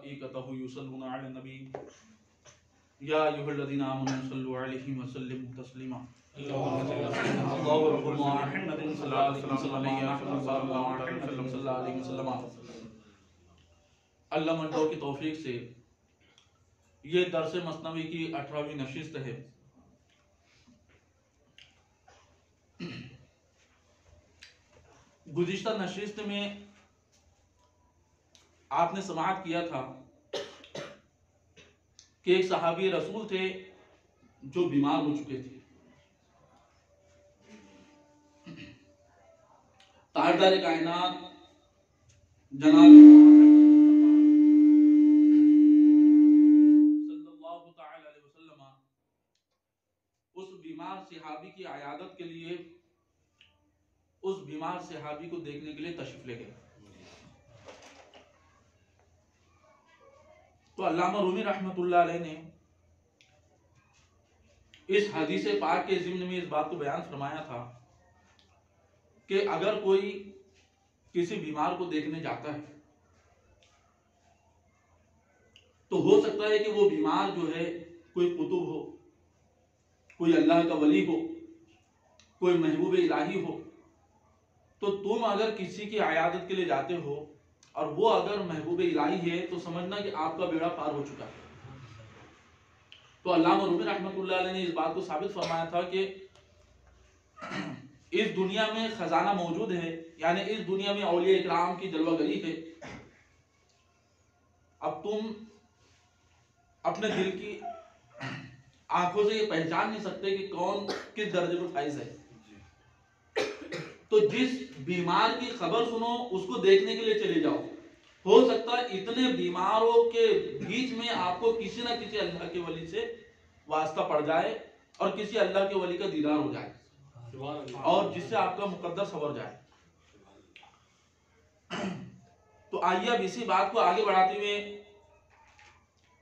मलाइकतहु युसल्लूना Alan नबी या अय्युहल्लज़ीना आमनू सल्लु अलैहि व सल्लिमू तस्लीमा अल्लाहु की तौफीक से ये दरस मसनवी की अठारहवीं नशिस्त है गुज़िश्ता नशिस्त में आपने समाप्त किया था कि एक सहाबी रसूल थे जो बीमार हो चुके थे। ताजदार कायनात, जनाब उस बीमार सहाबी की आयादत के लिए, उस बीमार सहाबी को देखने के लिए तशरीफ़ ले गए। तो अल्लामा रूमी रहमतुल्लाह अलैह ने इस हदीस पाक के जिम्न में इस बात को बयान फरमाया था कि अगर कोई किसी बीमार को देखने जाता है तो हो सकता है कि वो बीमार जो है कोई कुतुब हो, कोई अल्लाह का वली हो, कोई महबूब इलाही हो। तो तुम अगर किसी की आयादत के लिए जाते हो और वो अगर महबूब इलाही है तो समझना कि आपका बेड़ा पार हो चुका है। तो अल्लाह रूमी रहमतुल्लाह ने इस बात को साबित फरमाया था कि इस दुनिया में खजाना मौजूद है, यानी इस दुनिया में अलिया इकराम की जलवा जलवागरी है। अब तुम अपने दिल की आँखों से ये पहचान नहीं सकते कि कौन किस दर्जे में फाइज है। तो जिस बीमार की खबर सुनो, उसको देखने के लिए चले जाओ। हो सकता है इतने बीमारों के बीच में आपको किसी ना किसी अल्लाह के वली से वास्ता पड़ जाए और किसी अल्लाह के वली का दीदार हो जाए। और जिससे आपका मुकद्दर सवर जाए। तो आइए अब इसी बात को आगे बढ़ाते हुए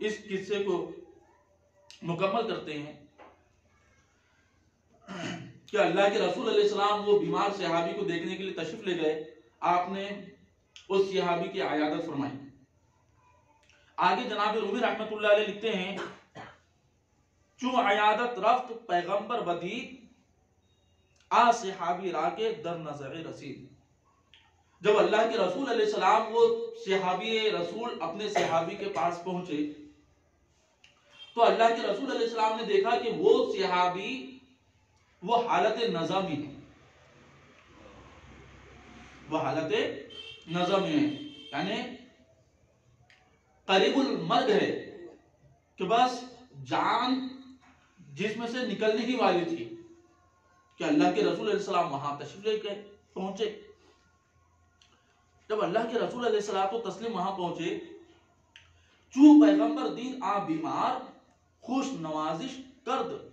इस किस्से को मुकम्मल करते हैं। कि अल्लाह के रसूल सलाम वो बीमार सहाबी को देखने के लिए तशरीफ़ ले गए, आपने उस सहाबी की आयादत फरमाई। आगे जनाब रूमी अलैह लिखते हैं, चू आयादत रफ्त पैगंबर बदीद आ सहाबी राके दर नज़र रसीद। जब अल्लाह के रसूल सलाम वो सहाबी रसूल अपने सहाबी के पास पहुँचे तो अल्लाह के रसूल सलाम ने देखा कि वो सहाबी वो हालत नज़ा में है। वो हालत नज़ा में है। यानी करीबुल मर्ग है, कि बस जान जिसमें से निकलने ही वाली थी, कि अल्लाह के रसूल सलाम वहाँ तशरीफ़ लेके पहुँचे। जब अल्लाह के रसूल सलाम तस्लीम वहाँ पहुँचे, चू पैगंबर दीन आ बीमार, खुश नवाजिश कर्द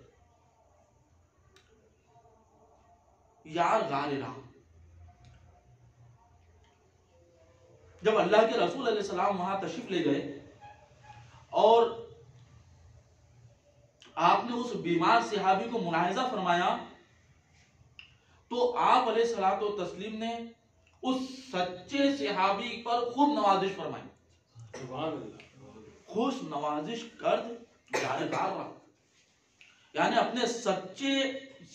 यार गारे रहा जब अल्लाह के रसूल सलाम वहाँ तशरीफ़ ले गए और आपने उस बीमार सिहाबी को मुलाहिजा फरमाया तो आप सलात तस्लीम ने उस सच्चे सिहाबी पर खूब नवाजिश फरमाई। खुश नवाजिश रहा। यानी अपने सच्चे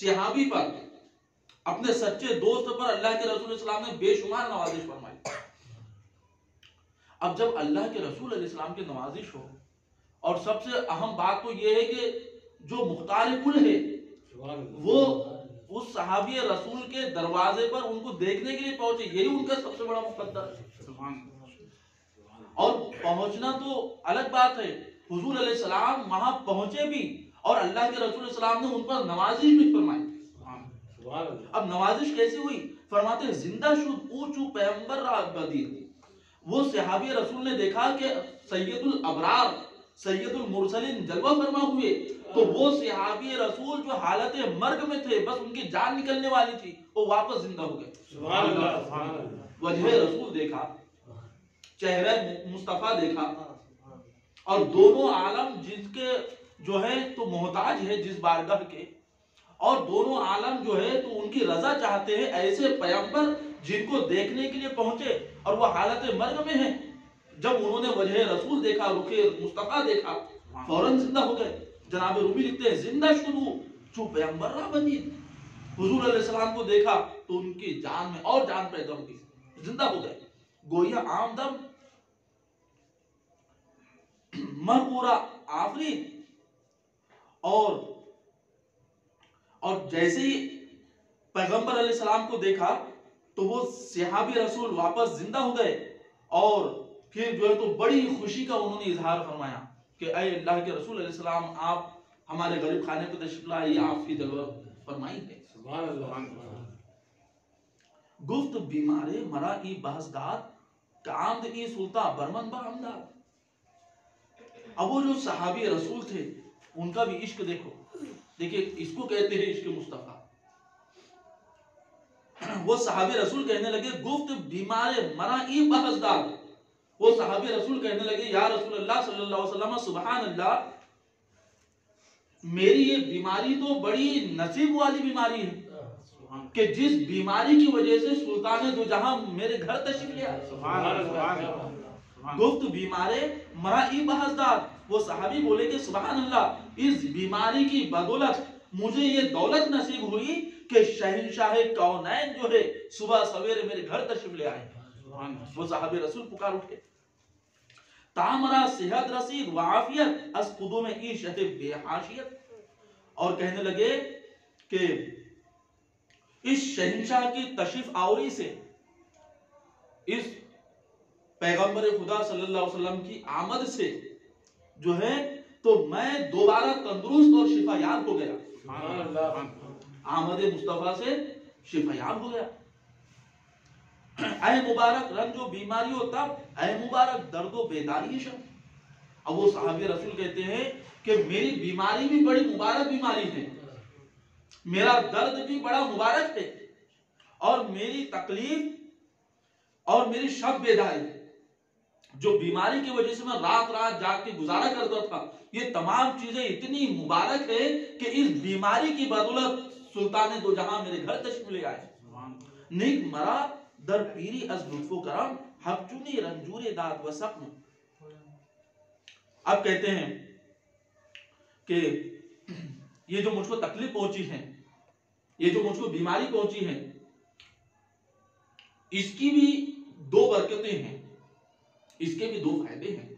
सिहाबी पर अपने सच्चे दोस्त पर अल्लाह के रसूल इस्लाम ने बेशुमार नवाजिश फरमाई। अब जब अल्लाह के रसूल इस्लाम की नवाजिश हो, और सबसे अहम बात तो यह है कि जो मुख्तार कुल है, वो उस सहाबी रसूल के दरवाजे पर उनको देखने के लिए पहुँचे, यही उनका सबसे बड़ा मुकद्दर है। और पहुँचना तो अलग बात है। हुजूर वहाँ पहुँचे भी, और अल्लाह के रसूल ने उन पर नवाजिश भी फरमाई। अब नवाजिश कैसी हुई? फरमाते ज़िंदा शुद्ध ऊंचू बदीर वो सहाबी रसूल ने देखा कि सैयदुल अबरार सैयदुल मुरसलिन जलवा फरमा हुए। तो वो सहाबी रसूल जो हालत मर्ग में थे बस उनकी जान निकलने वाली थी वो वापस ज़िंदा हो गए। वजह रसूल देखा चेहरा मुस्तफ़ा देखा। और दोनों आलम जिसके जो है तो मोहताज है जिस बारगाह के। और दोनों आलम जो है तो उनकी रजा चाहते हैं ऐसे पैम्बर जिनको देखने के लिए पहुँचे। और वो हालत मर्ग में है। जब उन्होंने वजह रसूल देखा, रुखे मुस्तफ़ा देखा, फ़ौरन ज़िंदा हो गए। जनाब रूबी लिखते हैं, ज़िंदा शुरू जो पैगंबर रहा बनी। हुजूर को देखा तो उनकी जान में और जान पैदा हो गई। ज़िंदा हो गए। गोया आमदम मरपूरा आफरी और और जैसे ही पैगंबर सलाम को देखा तो वो सिहाबी रसूल वापस ज़िंदा हो गए और फिर जो है तो बड़ी खुशी का उन्होंने इजहार फरमाया कि अय अल्लाह के रसूल सलाम आप हमारे गरीब खाने को तशरीफ़ लाए आपकी जलवा फरमाई है गुफ्त बीमारे मरा ई बहसदाद कामद ई सुल्ता बरमन बा हमदाद। अब वो जो सहाबी रसूल थे उनका भी इश्क देखो। देखिए इसको कहते हैं इश्क मुस्तफ़ा। वो सहाबी रसूल कहने लगे गुफ्त बीमारे मरा ई बहसदाद वो सहाबी रसूल कहने लगे या रसूल अल्लाह सल्लल्लाहु अलैहि वसल्लम सुभान अल्लाह मेरी ये बीमारी तो बड़ी नसीब वाली बीमारी है कि जिस बीमारी की वजह से सुल्तान दो जहाँ मेरे घर तशरीफ़ ले आए गुफ्त बीमारे मरा ई बहसदार। वो सहाबी बोले कि सुभान अल्लाह इस बीमारी की बदौलत मुझे ये दौलत नसीब हुई कि शहनशाह कौनैन जो है, सुबह सवेरे मेरे घर तशरीफ़ ले आए। वो साहब रसूल पुकार उठे। तामरा सेहत रसीद वाफियत अस खुदों में ई शह बेहाशियत। और कहने लगे कि इस शहनशाह की तशरीफ़ आवरी से इस पैगंबर खुदा सल्लल्लाहु अलैहि वसल्लम की आमद से जो है तो मैं दोबारा तंदुरुस्त और शिफायाब हो गया। आमद मुस्तफ़ा से शिफायाब हो गया। ऐ मुबारक रंग जो बीमारी हो तब ऐ मुबारक दर्दो बेदारी शब अब वो साहब रसूल कहते हैं कि मेरी बीमारी भी बड़ी मुबारक बीमारी है। मेरा दर्द भी बड़ा मुबारक है। और मेरी तकलीफ़ और मेरी शब बेदारी जो बीमारी की वजह से मैं रात रात जाग के गुजारा करता था, ये तमाम चीज़ें इतनी मुबारक है कि इस बीमारी की बदौलत सुल्तान दो जहाँ मेरे घर तशरीफ़ ले आए। मरा, दर पीरी, अज लुत्फो करम हक चुनी रंजूर दाद व सकम अब कहते हैं कि ये जो मुझको तकलीफ़ पहुँची है, ये जो मुझको बीमारी पहुँची है, इसकी भी दो बरकतें हैं। इसके भी दो फ़ायदे हैं।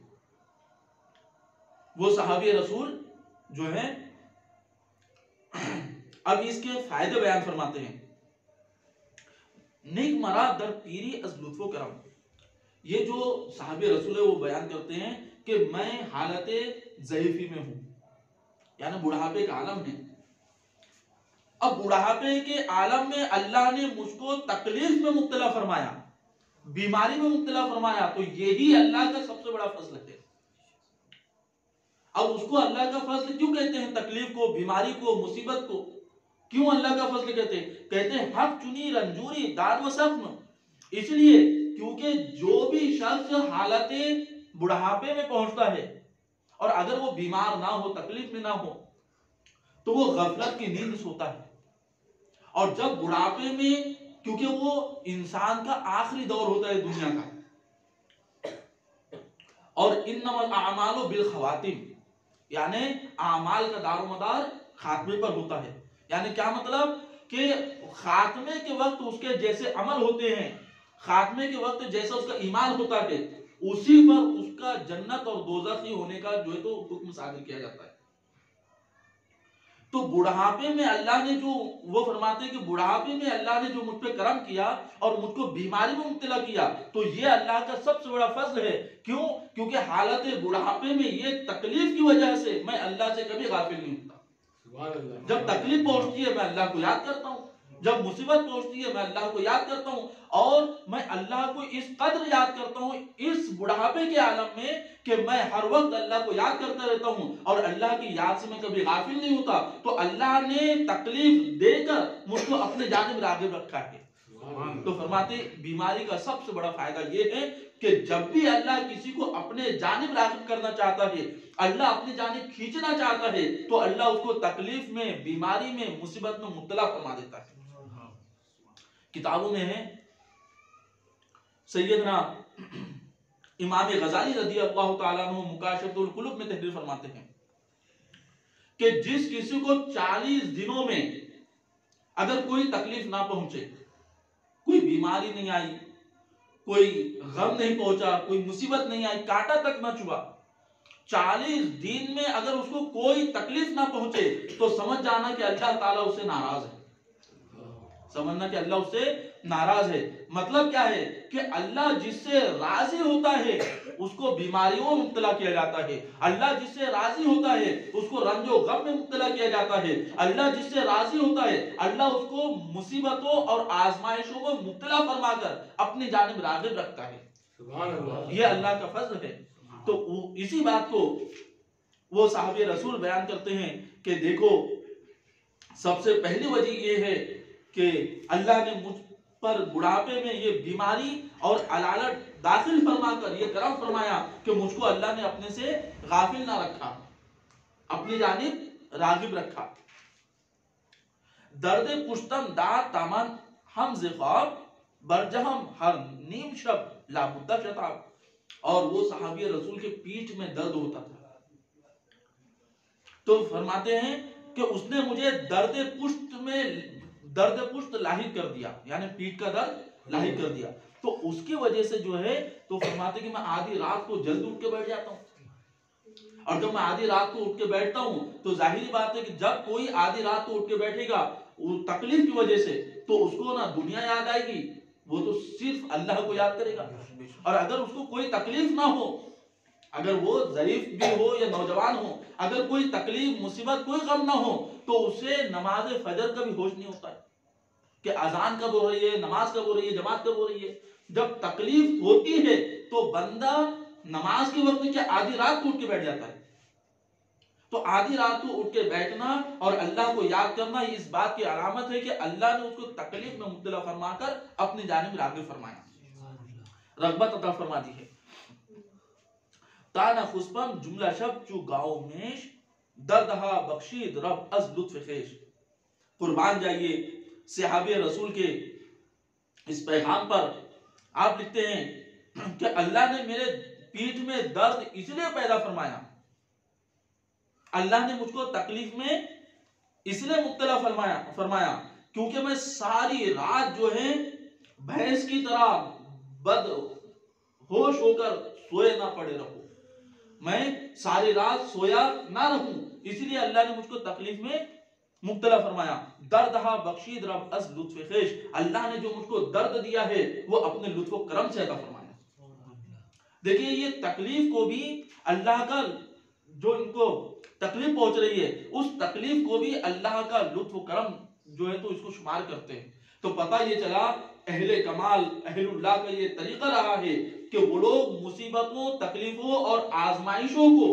वो सहाबी रसूल जो है, अब इसके फ़ायदे बयान फरमाते हैं। नेक मरा दर पीरी अज लुत्फो करम। ये जो साहब रसूल है, वो बयान करते हैं कि मैं हालत जयफी में हूँ। यानी बुढ़ापे का आलम है अब बुढ़ापे के आलम में अल्लाह ने मुझको तकलीफ़ में मुबतला फरमाया। बीमारी में मुब्तला फरमाया तो यही अल्लाह का सबसे बड़ा फ़सल है। अब उसको अल्लाह का फजल क्यों कहते हैं? तकलीफ़ को, बीमारी को, मुसीबत को? क्यों अल्लाह का फजल कहते हैं? कहते हैं, हक चुनी, रंजूरी, दाद व सख्म। इसलिए क्योंकि जो भी शख्स हालत बुढ़ापे में पहुँचता है, और अगर वो बीमार ना हो, तकलीफ़ में ना हो तो वो गफलत की नींद सोता है। और जब बुढ़ापे में क्योंकि वो इंसान का आखिरी दौर होता है दुनिया का। और इन अमालो बिल खवातिम, यानी अमाल का दारोमदार खात्मे पर होता है। यानी क्या मतलब? कि खात्मे के वक्त उसके जैसे अमल होते हैं, खात्मे के वक्त जैसा उसका ईमान होता है, उसी पर उसका जन्नत और दोजखी होने का जो है तो हुक्म सादिर किया जाता है। तो बुढ़ापे में अल्लाह ने जो वो फरमाते हैं कि बुढ़ापे में अल्लाह ने जो मुझ पर करम किया और मुझको बीमारी में मुब्तला किया तो ये अल्लाह का सबसे बड़ा फजल है। क्यों? क्योंकि हालत बुढ़ापे में ये तकलीफ़ की वजह से मैं अल्लाह से कभी गाफिल नहीं होता। जब तकलीफ़ पहुँचती है मैं अल्लाह को याद करता हूँ। जब मुसीबत पहुँचती है मैं अल्लाह को याद करता हूँ और मैं अल्लाह को इस कदर याद करता हूँ इस बुढ़ापे के आलम में कि मैं हर वक्त अल्लाह को याद करता रहता हूँ। और अल्लाह की याद से मैं कभी गाफिल नहीं होता। तो अल्लाह ने तकलीफ़ देकर मुझको अपने जानब रागिब रखा है। तो फरमाते बीमारी का सबसे बड़ा फ़ायदा ये है कि जब भी अल्लाह किसी को अपने जानब रागिब करना चाहता है अल्लाह अपनी जानब खींचना चाहता है तो अल्लाह उसको तकलीफ़ में बीमारी में मुसीबत में मुबतला फरमा देता है। किताबों में है। सैयदना इमाम गजाली रदी अल्लाह अन्हु में तहरीर फरमाते हैं कि जिस किसी को 40 दिनों में अगर कोई तकलीफ़ ना पहुँचे, कोई बीमारी नहीं आई, कोई गम नहीं पहुँचा, कोई मुसीबत नहीं आई, कांटा तक ना चुभा, चालीस दिन में अगर उसको कोई तकलीफ़ ना पहुँचे तो समझ जाना कि अल्लाह ताला उससे नाराज़ है। समझना कि अल्लाह उससे नाराज़ है। मतलब क्या है कि अल्लाह जिससे राज़ी होता है उसको बीमारियों में मुब्तला किया जाता है। अल्लाह जिससे राज़ी होता है उसको रंजो गम में मुब्तला किया जाता है। अल्लाह जिससे राज़ी होता है अल्लाह उसको मुसीबतों और आजमाइशों में मुब्तला फरमाकर अपनी जानब रागिब रखता है। यह अल्लाह का फजल है। तो इसी बात को वो साहब रसूल बयान करते हैं कि देखो सबसे पहली वजह यह है कि अल्लाह ने मुझ पर बुढ़ापे में ये बीमारी और अलालत दाखिल फरमाकर, ये करम फरमाया कि मुझको अल्लाह ने अपने से गाफिल ना रखा, अपनी जानिब रागिब रखा। दर्द पुश्तम दा तमन हम जिखाब बरजहम हर नीम शब लाबुद्दा शताब। और वो सहाबी रसूल के पीठ में दर्द होता था। तो फरमाते हैं कि उसने मुझे दर्द पुष्ट में दर्द पुष्ट लाहिक कर दिया, यानी पीठ का दर्द लाहिक कर दिया। तो उसकी वजह से जो है तो फरमाते कि मैं आधी रात को जल्द उठ के बैठ जाता हूँ। और जब मैं आधी रात को उठ के बैठता हूँ तो ज़ाहिर बात है कि जब कोई आधी रात को उठ के बैठेगा तकलीफ़ की वजह से तो उसको ना दुनिया याद आएगी। वो तो सिर्फ़ अल्लाह को याद करेगा। और अगर उसको कोई तकलीफ़ ना हो अगर वो जरीफ भी हो या नौजवान हो, अगर कोई तकलीफ़, मुसीबत, कोई गम ना हो तो उसे नमाज़ फजर का भी होश नहीं होता है। कि अजान कब हो रही है, नमाज़ कब हो रही है, जमात कब हो रही है। जब तकलीफ़ होती है तो बंदा नमाज़ के वक्त क्या आधी रात को उठ के बैठ जाता है? तो आधी रात को उठ के बैठना और अल्लाह को याद करना इस बात की अलामत है कि अल्लाह ने उसको तकलीफ़ में मुबतला फरमाकर अपनी जानब रागे फरमाया। रगबत अता फरमा दी है। ताना खुशपम जुमला शब्द चू गाँव में दर्दहा बख्शीद रब अज लुत्फ खेश। कुर्बान जाइए सिहाब रसूल के इस पैगाम पर। आप लिखते हैं कि अल्लाह ने मेरे पीठ में दर्द इसलिए पैदा फरमाया। अल्लाह ने मुझको तकलीफ़ में इसलिए मुब्तला फरमाया फरमाया, क्योंकि मैं सारी रात जो है भैंस की तरह बद होश होकर सोए ना पड़े रहूँ। मैं सारी रात सोया ना रहूँ, इसलिए अल्लाह ने मुझको तकलीफ़ में मुब्तला फरमाया। दर्द हा बख्शीद रब अज लुत्फ खेश। अल्लाह ने जो मुझको दर्द दिया है, वो अपने लुत्फ करम से अदा फरमाया। देखिए, ये तकलीफ़ को भी अल्लाह का जो इनको तकलीफ़ पहुँच रही है, उस तकलीफ़ को भी अल्लाह का लुत्फ करम जो है तो इसको शुमार करते हैं। तो पता ये चला, अहले कमाल, अहलुल्लाह का ये तरीका रहा है कि वो लोग मुसीबतों, तकलीफों और आजमाइशों को,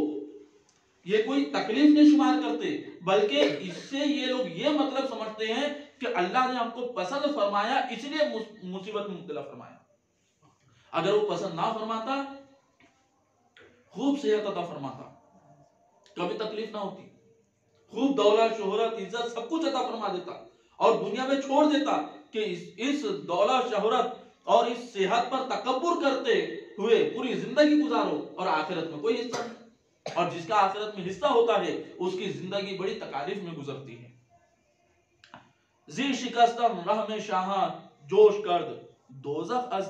ये कोई तकलीफ़ नहीं शुमार करते, बल्कि इससे ये लोग ये मतलब समझते हैं कि अल्लाह ने हमको पसंद फरमाया, इसलिए मुसीबत में मुबतला फरमाया। अगर वो पसंद ना फरमाता, खूब सेहत अता फरमाता, कभी तकलीफ़ ना होती, खूब दौलत, शोहरत, इज़्ज़त सब कुछ अता फरमा देता और दुनिया में छोड़ देता कि इस, दौलत शोहरत और इस सेहत पर तकबर करते हुए पूरी ज़िंदगी गुजारो और आखिरत में कोई हिस्सा नहीं। और जिसका आखिरत में हिस्सा होता है उसकी ज़िंदगी बड़ी तकालीफ में गुजरती है। जी शिकस्तम रह में शाह जोश कर्द दोजख अज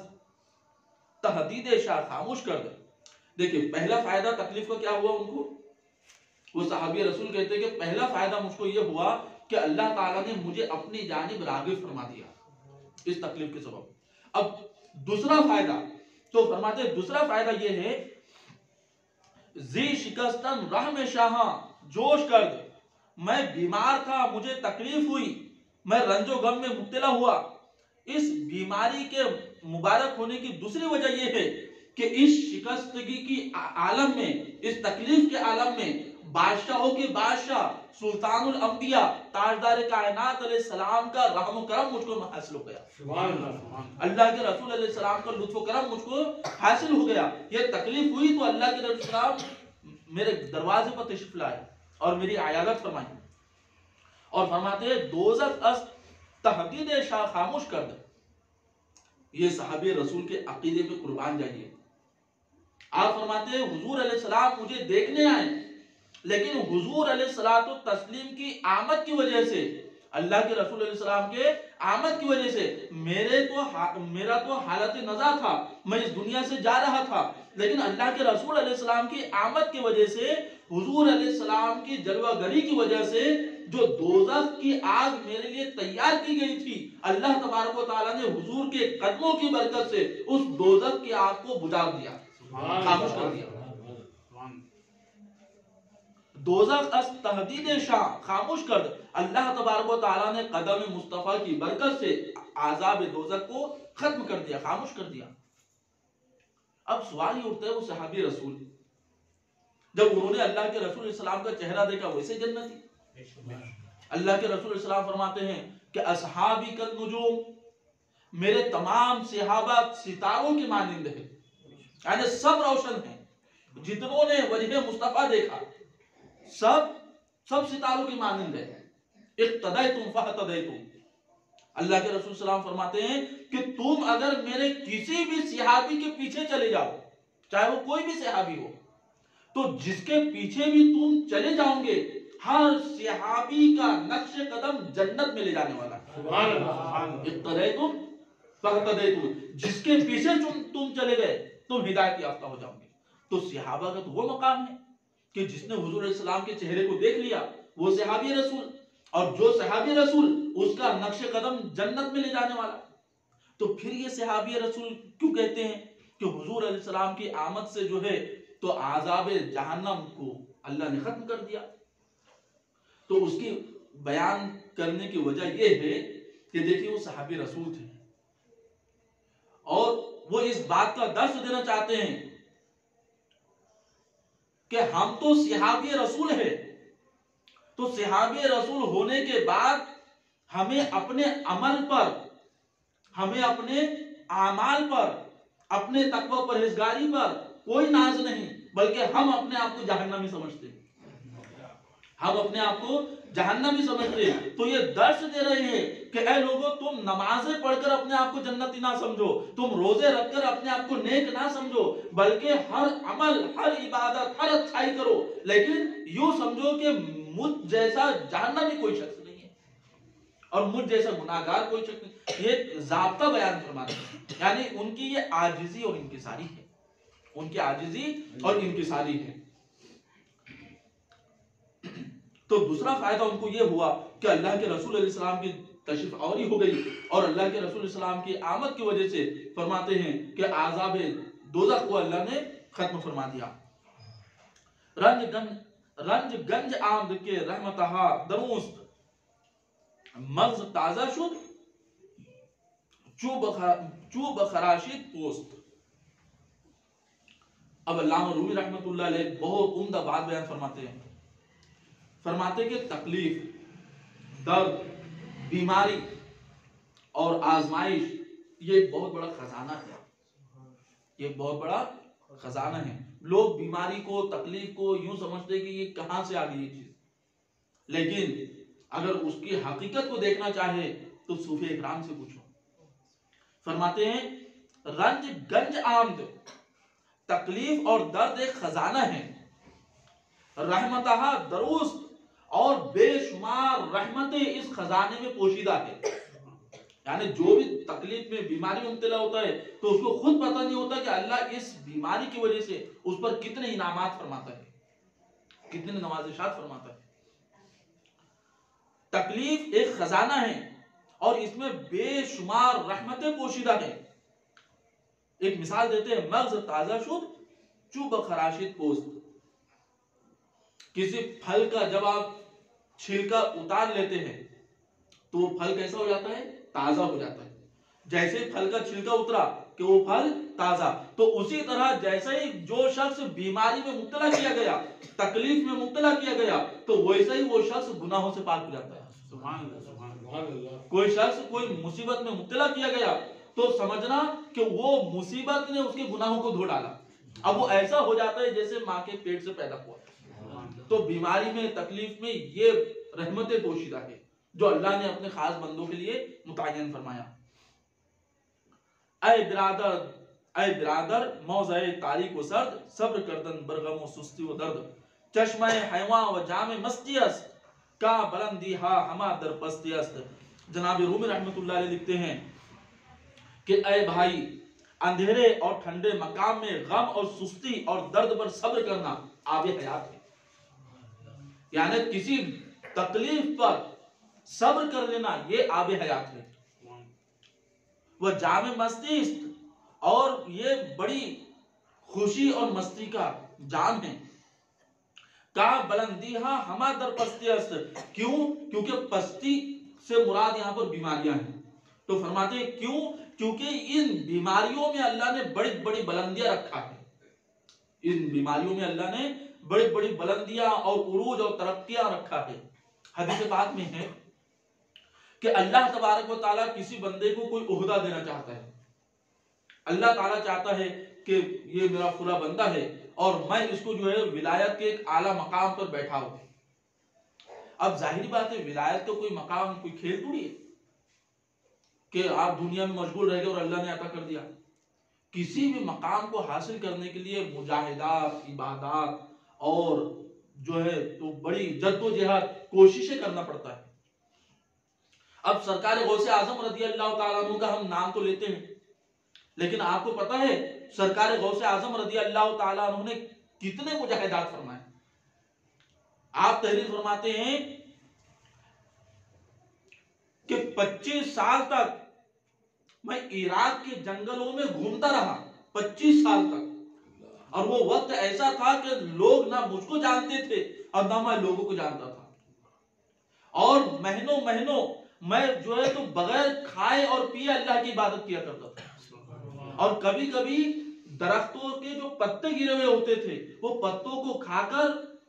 तहदीद शाह खामोश कर दे देखिए पहला फ़ायदा तकलीफ़ का क्या हुआ उनको? वो साहबी रसूल कहते हैं कि पहला फ़ायदा मुझको ये हुआ कि अल्लाह ताला ने मुझे अपनी जानिब रागिब फरमा दिया। इस तकलीफ़ के सबब। अब दूसरा फ़ायदा तो फरमाते दूसरा फ़ायदा ये है, जी शिकस्तन रह में शाह, जोश कर मैं बीमार था, मुझे तकलीफ़ हुई, मैं रंजो गम में मुब्तला हुआ। इस बीमारी के मुबारक होने की दूसरी वजह यह है कि इस शिकस्तगी की आलम में, इस तकलीफ़ के आलम में, बादशाहों के बादशाह सुल्तानुल अंबिया ताजदार कायनात सलाम का रहम करम मुझको हासिल हो गया। अल्लाह के रसूल सलाम का लुत्फ करम मुझको हासिल हो गया। ये तकलीफ़ हुई तो अल्लाह के रसूल मेरे दरवाजे पर तशरीफ़ लाए और मेरी आयादत फरमाई। और फरमाते हैं दोजक अस तहदीद शाह खामोश कर दे। ये साहब रसूल के अकीदे पे कुर्बान जाइए। आप फरमाते हैं हुजूर अलैहिस्सलाम मुझे देखने आए लेकिन हुजूर अलैहिस्सलातो तस्लीम की आमद की वजह से, अल्लाह के रसूल अलैहिस्सलाम के आमद की वजह से मेरे तो मेरा तो हालत नजा था, मैं इस दुनिया से जा रहा था। लेकिन अल्लाह के रसूल अलैहिस्सलाम की आमद की वजह से, हुजूर अलैहिस्सलाम की जलवागरी की वजह से जो दोजख की आग मेरे लिए तैयार की गई थी, अल्लाह तबारक ताला ने हुजूर के कदमों की बरकत से उस दोजख की आग को बुझा दिया, खामोश कर दिया। शाह खामोश कर अल्लाह तबारक ने कदम मुस्तफ़ा की बरकत से आजाब दोजख को खत्म कर दिया, खामोश कर दिया। अब सवाल ये उठता है वो सहाबी रसूल। जब उन्होंने अल्लाह के रसूल इस्लाम का चेहरा देखा वैसे जन्नती अल्लाह के रसूल इस्लाम फरमाते हैं कि असहाबी कल नुजूम, मेरे तमाम सिहाबा सितारों के मानिंद है। यानी सब रोशन है। जितनों ने वजह मुस्तफ़ा देखा सब सब सितारों की मानंद है एक तदय तुम फह तदय तुम अल्लाह के रसूल सलाम फरमाते हैं कि तुम अगर मेरे किसी भी सिहाबी के पीछे चले जाओ चाहे वो कोई भी सिहाबी हो तो जिसके पीछे भी तुम चले जाओगे हर सिहाबी का नक्श कदम जन्नत में ले जाने वाला तदय तुम तदय तुम जिसके पीछे तुम तुम चले गए तुम हिदायत याफ्ता हो जाओगे। तो सिहाबा का तो वो मकाम है। कि जिसने हुजूर इस्लाम के चेहरे को देख लिया, वो सहाबी रसूल। और जो सहाबी रसूल, उसका नक्श कदम जन्नत में ले जाने वाला। तो फिर ये सहाबी रसूल क्यों कहते हैं कि हुजूर अलैहिस्सलाम की आमद से जो है तो आजाब जहन्नम को अल्लाह ने खत्म कर दिया। तो उसकी बयान करने की वजह यह है कि देखिए, वो सहाबी रसूल थे। और वो इस बात का दर्श देना चाहते हैं कि हम तो सिहाबी रसूल हैं। तो सिहाबी रसूल होने के बाद हमें अपने अमल पर, हमें अपने आमाल पर, अपने तकवा परहेजगारी पर कोई नाज नहीं, बल्कि हम अपने आप को जहन्नमी समझते हम अपने आप को जहन्नमी समझते तो ये दर्श दे रहे हैं कि ऐ लोगों, तुम नमाजें पढ़कर अपने आप को जन्नती ना समझो। तुम रोज़े रखकर अपने आप को नेक ना समझो, बल्कि हर अमल, हर इबादत, हर अच्छाई करो। लेकिन यूँ समझो कि मुझ जैसा जहन्नमी कोई शख्स नहीं है। और मुझ जैसा गुनाहगार कोई शख्स नहीं ये जाब्ता बयान फरमाते यानी उनकी ये आजिजी और इनकिसारी है। उनकी आजिजी और इनकिसारी है। तो दूसरा फ़ायदा उनको ये हुआ कि अल्लाह के रसूल सलाम की तशरीफ़ आवरी हो गई। और अल्लाह के रसूल सलाम की आमद की वजह से फरमाते हैं कि आजाब दोजख को अल्लाह ने खत्म फरमा दिया। रंज गंज रंज गंज आमद के रहमतहा दरुस्त मग्ज ताज़ा शुद चू बखराशिद पोस्त। अब अल्लाह रूमी रहमतुल्लाह बहुत उम्दा बात बयान फरमाते हैं। फरमाते कि तकलीफ़, दर्द, बीमारी और आजमाइश, ये बहुत बड़ा खजाना है। ये बहुत बड़ा खजाना है। लोग बीमारी को, तकलीफ़ को यूँ समझते कि ये कहाँ से आ गई चीज़। लेकिन अगर उसकी हकीकत को देखना चाहे तो सूफी इकराम से पूछो। फरमाते हैं रंज गंज आमद, तकलीफ़ और दर्द एक खजाना है। रहमत दरुस्त और बेशुमार रहमतें इस खजाने में पोशीदा है। यानी जो भी तकलीफ़ में बीमारी में मुबतला होता है तो उसको खुद पता नहीं होता कि अल्लाह इस बीमारी की वजह से उस पर कितने इनामात फरमाता है, कितने नवाजिशात फरमाता है। तकलीफ़ एक खजाना है और इसमें बेशुमार रहमतें पोशीदा है। एक मिसाल देते हैं, मग्ज ताज़ा शुद्ध चुब खराशिद पोस्त। किसी फल का जब आप छिलका उतार लेते हैं तो फल कैसा हो जाता है? ताज़ा हो जाता है। जैसे फल का छिलका उतरा कि वो फल ताज़ा। तो उसी तरह जैसे ही जो शख्स बीमारी में मुबतला किया गया तकलीफ़ में मुब्तला किया गया तो वैसे ही वो शख्स गुनाहों से पाक हो जाता है। कोई शख्स कोई मुसीबत में मुबतला किया गया तो समझना कि वो मुसीबत ने उसके गुनाहों को धो डाला। अब वो ऐसा हो जाता है जैसे माँ के पेट से पैदा हुआ। तो बीमारी में, तकलीफ़ में ये रहमत पोशीदा है, जो अल्लाह ने अपने खास बंदों के लिए मुतन फरमाया। अय बिरादर बिरादर तारीक व सर्द, सब्र करदन, बरगम सुस्ती व दर्द। चश्मे हैवा व जामे का बुलंदी हा हमा जनाब रूमी लिखते हैं कि ऐ भाई, अंधेरे और ठंडे मकाम में गम और सुस्ती और दर्द पर सब्र करना आबे हयात है। यानी किसी तकलीफ़ पर सब्र कर लेना, ये आबे हयात है। वह जामे मस्ती और ये बड़ी खुशी और मस्ती का जाम है। का बुलंदी हा हमा दर पस्ती अस्त। क्यों? क्योंकि पस्ती से मुराद यहाँ पर बीमारियाँ हैं। तो फरमाते हैं, क्यों? क्योंकि इन बीमारियों में अल्लाह ने बड़ी बड़ी बुलंदियाँ रखा है। इन बीमारियों में अल्लाह ने बड़ी बड़ी बुलंदियाँ और उरूज और तरक्कियाँ रखा है। हदीस बात में है कि अल्लाह तबारक व ताला किसी बंदे को कोई उहदा देना चाहता है। अल्लाह ताला चाहता है कि ये मेरा फुला बंदा है और मैं इसको जो है विलायत के एक आला मकाम पर बैठा हूँ। अब ज़ाहिर बात है, विलायत का कोई मकाम, कोई खेल थोड़ी है कि आप दुनिया में मशगूल रह गए और अल्लाह ने अता कर दिया। किसी भी मकाम को हासिल करने के लिए मुजाहिदात, इबादत और जो है तो बड़ी जद्दोजहद कोशिशें करना पड़ता है। अब सरकार गौसे आज़म रज़ी अल्लाह का हम नाम तो लेते हैं, लेकिन आपको पता है, सरकार गौसे आज़म रज़ी अल्लाह तु ने कितने मुजाहिदात फरमाए। आप तहरीर फरमाते हैं कि 25 साल तक मैं इराक के जंगलों में घूमता रहा 25 साल तक। और वो वक्त ऐसा था कि लोग ना मुझको जानते थे और ना मैं लोगों को जानता था। और महीनों महीनों मैं जो है तो बगैर खाए और पिए अल्लाह की इबादत किया करता था। और कभी कभी दरख्तों के जो पत्ते गिरे हुए होते थे, वो पत्तों को खाकर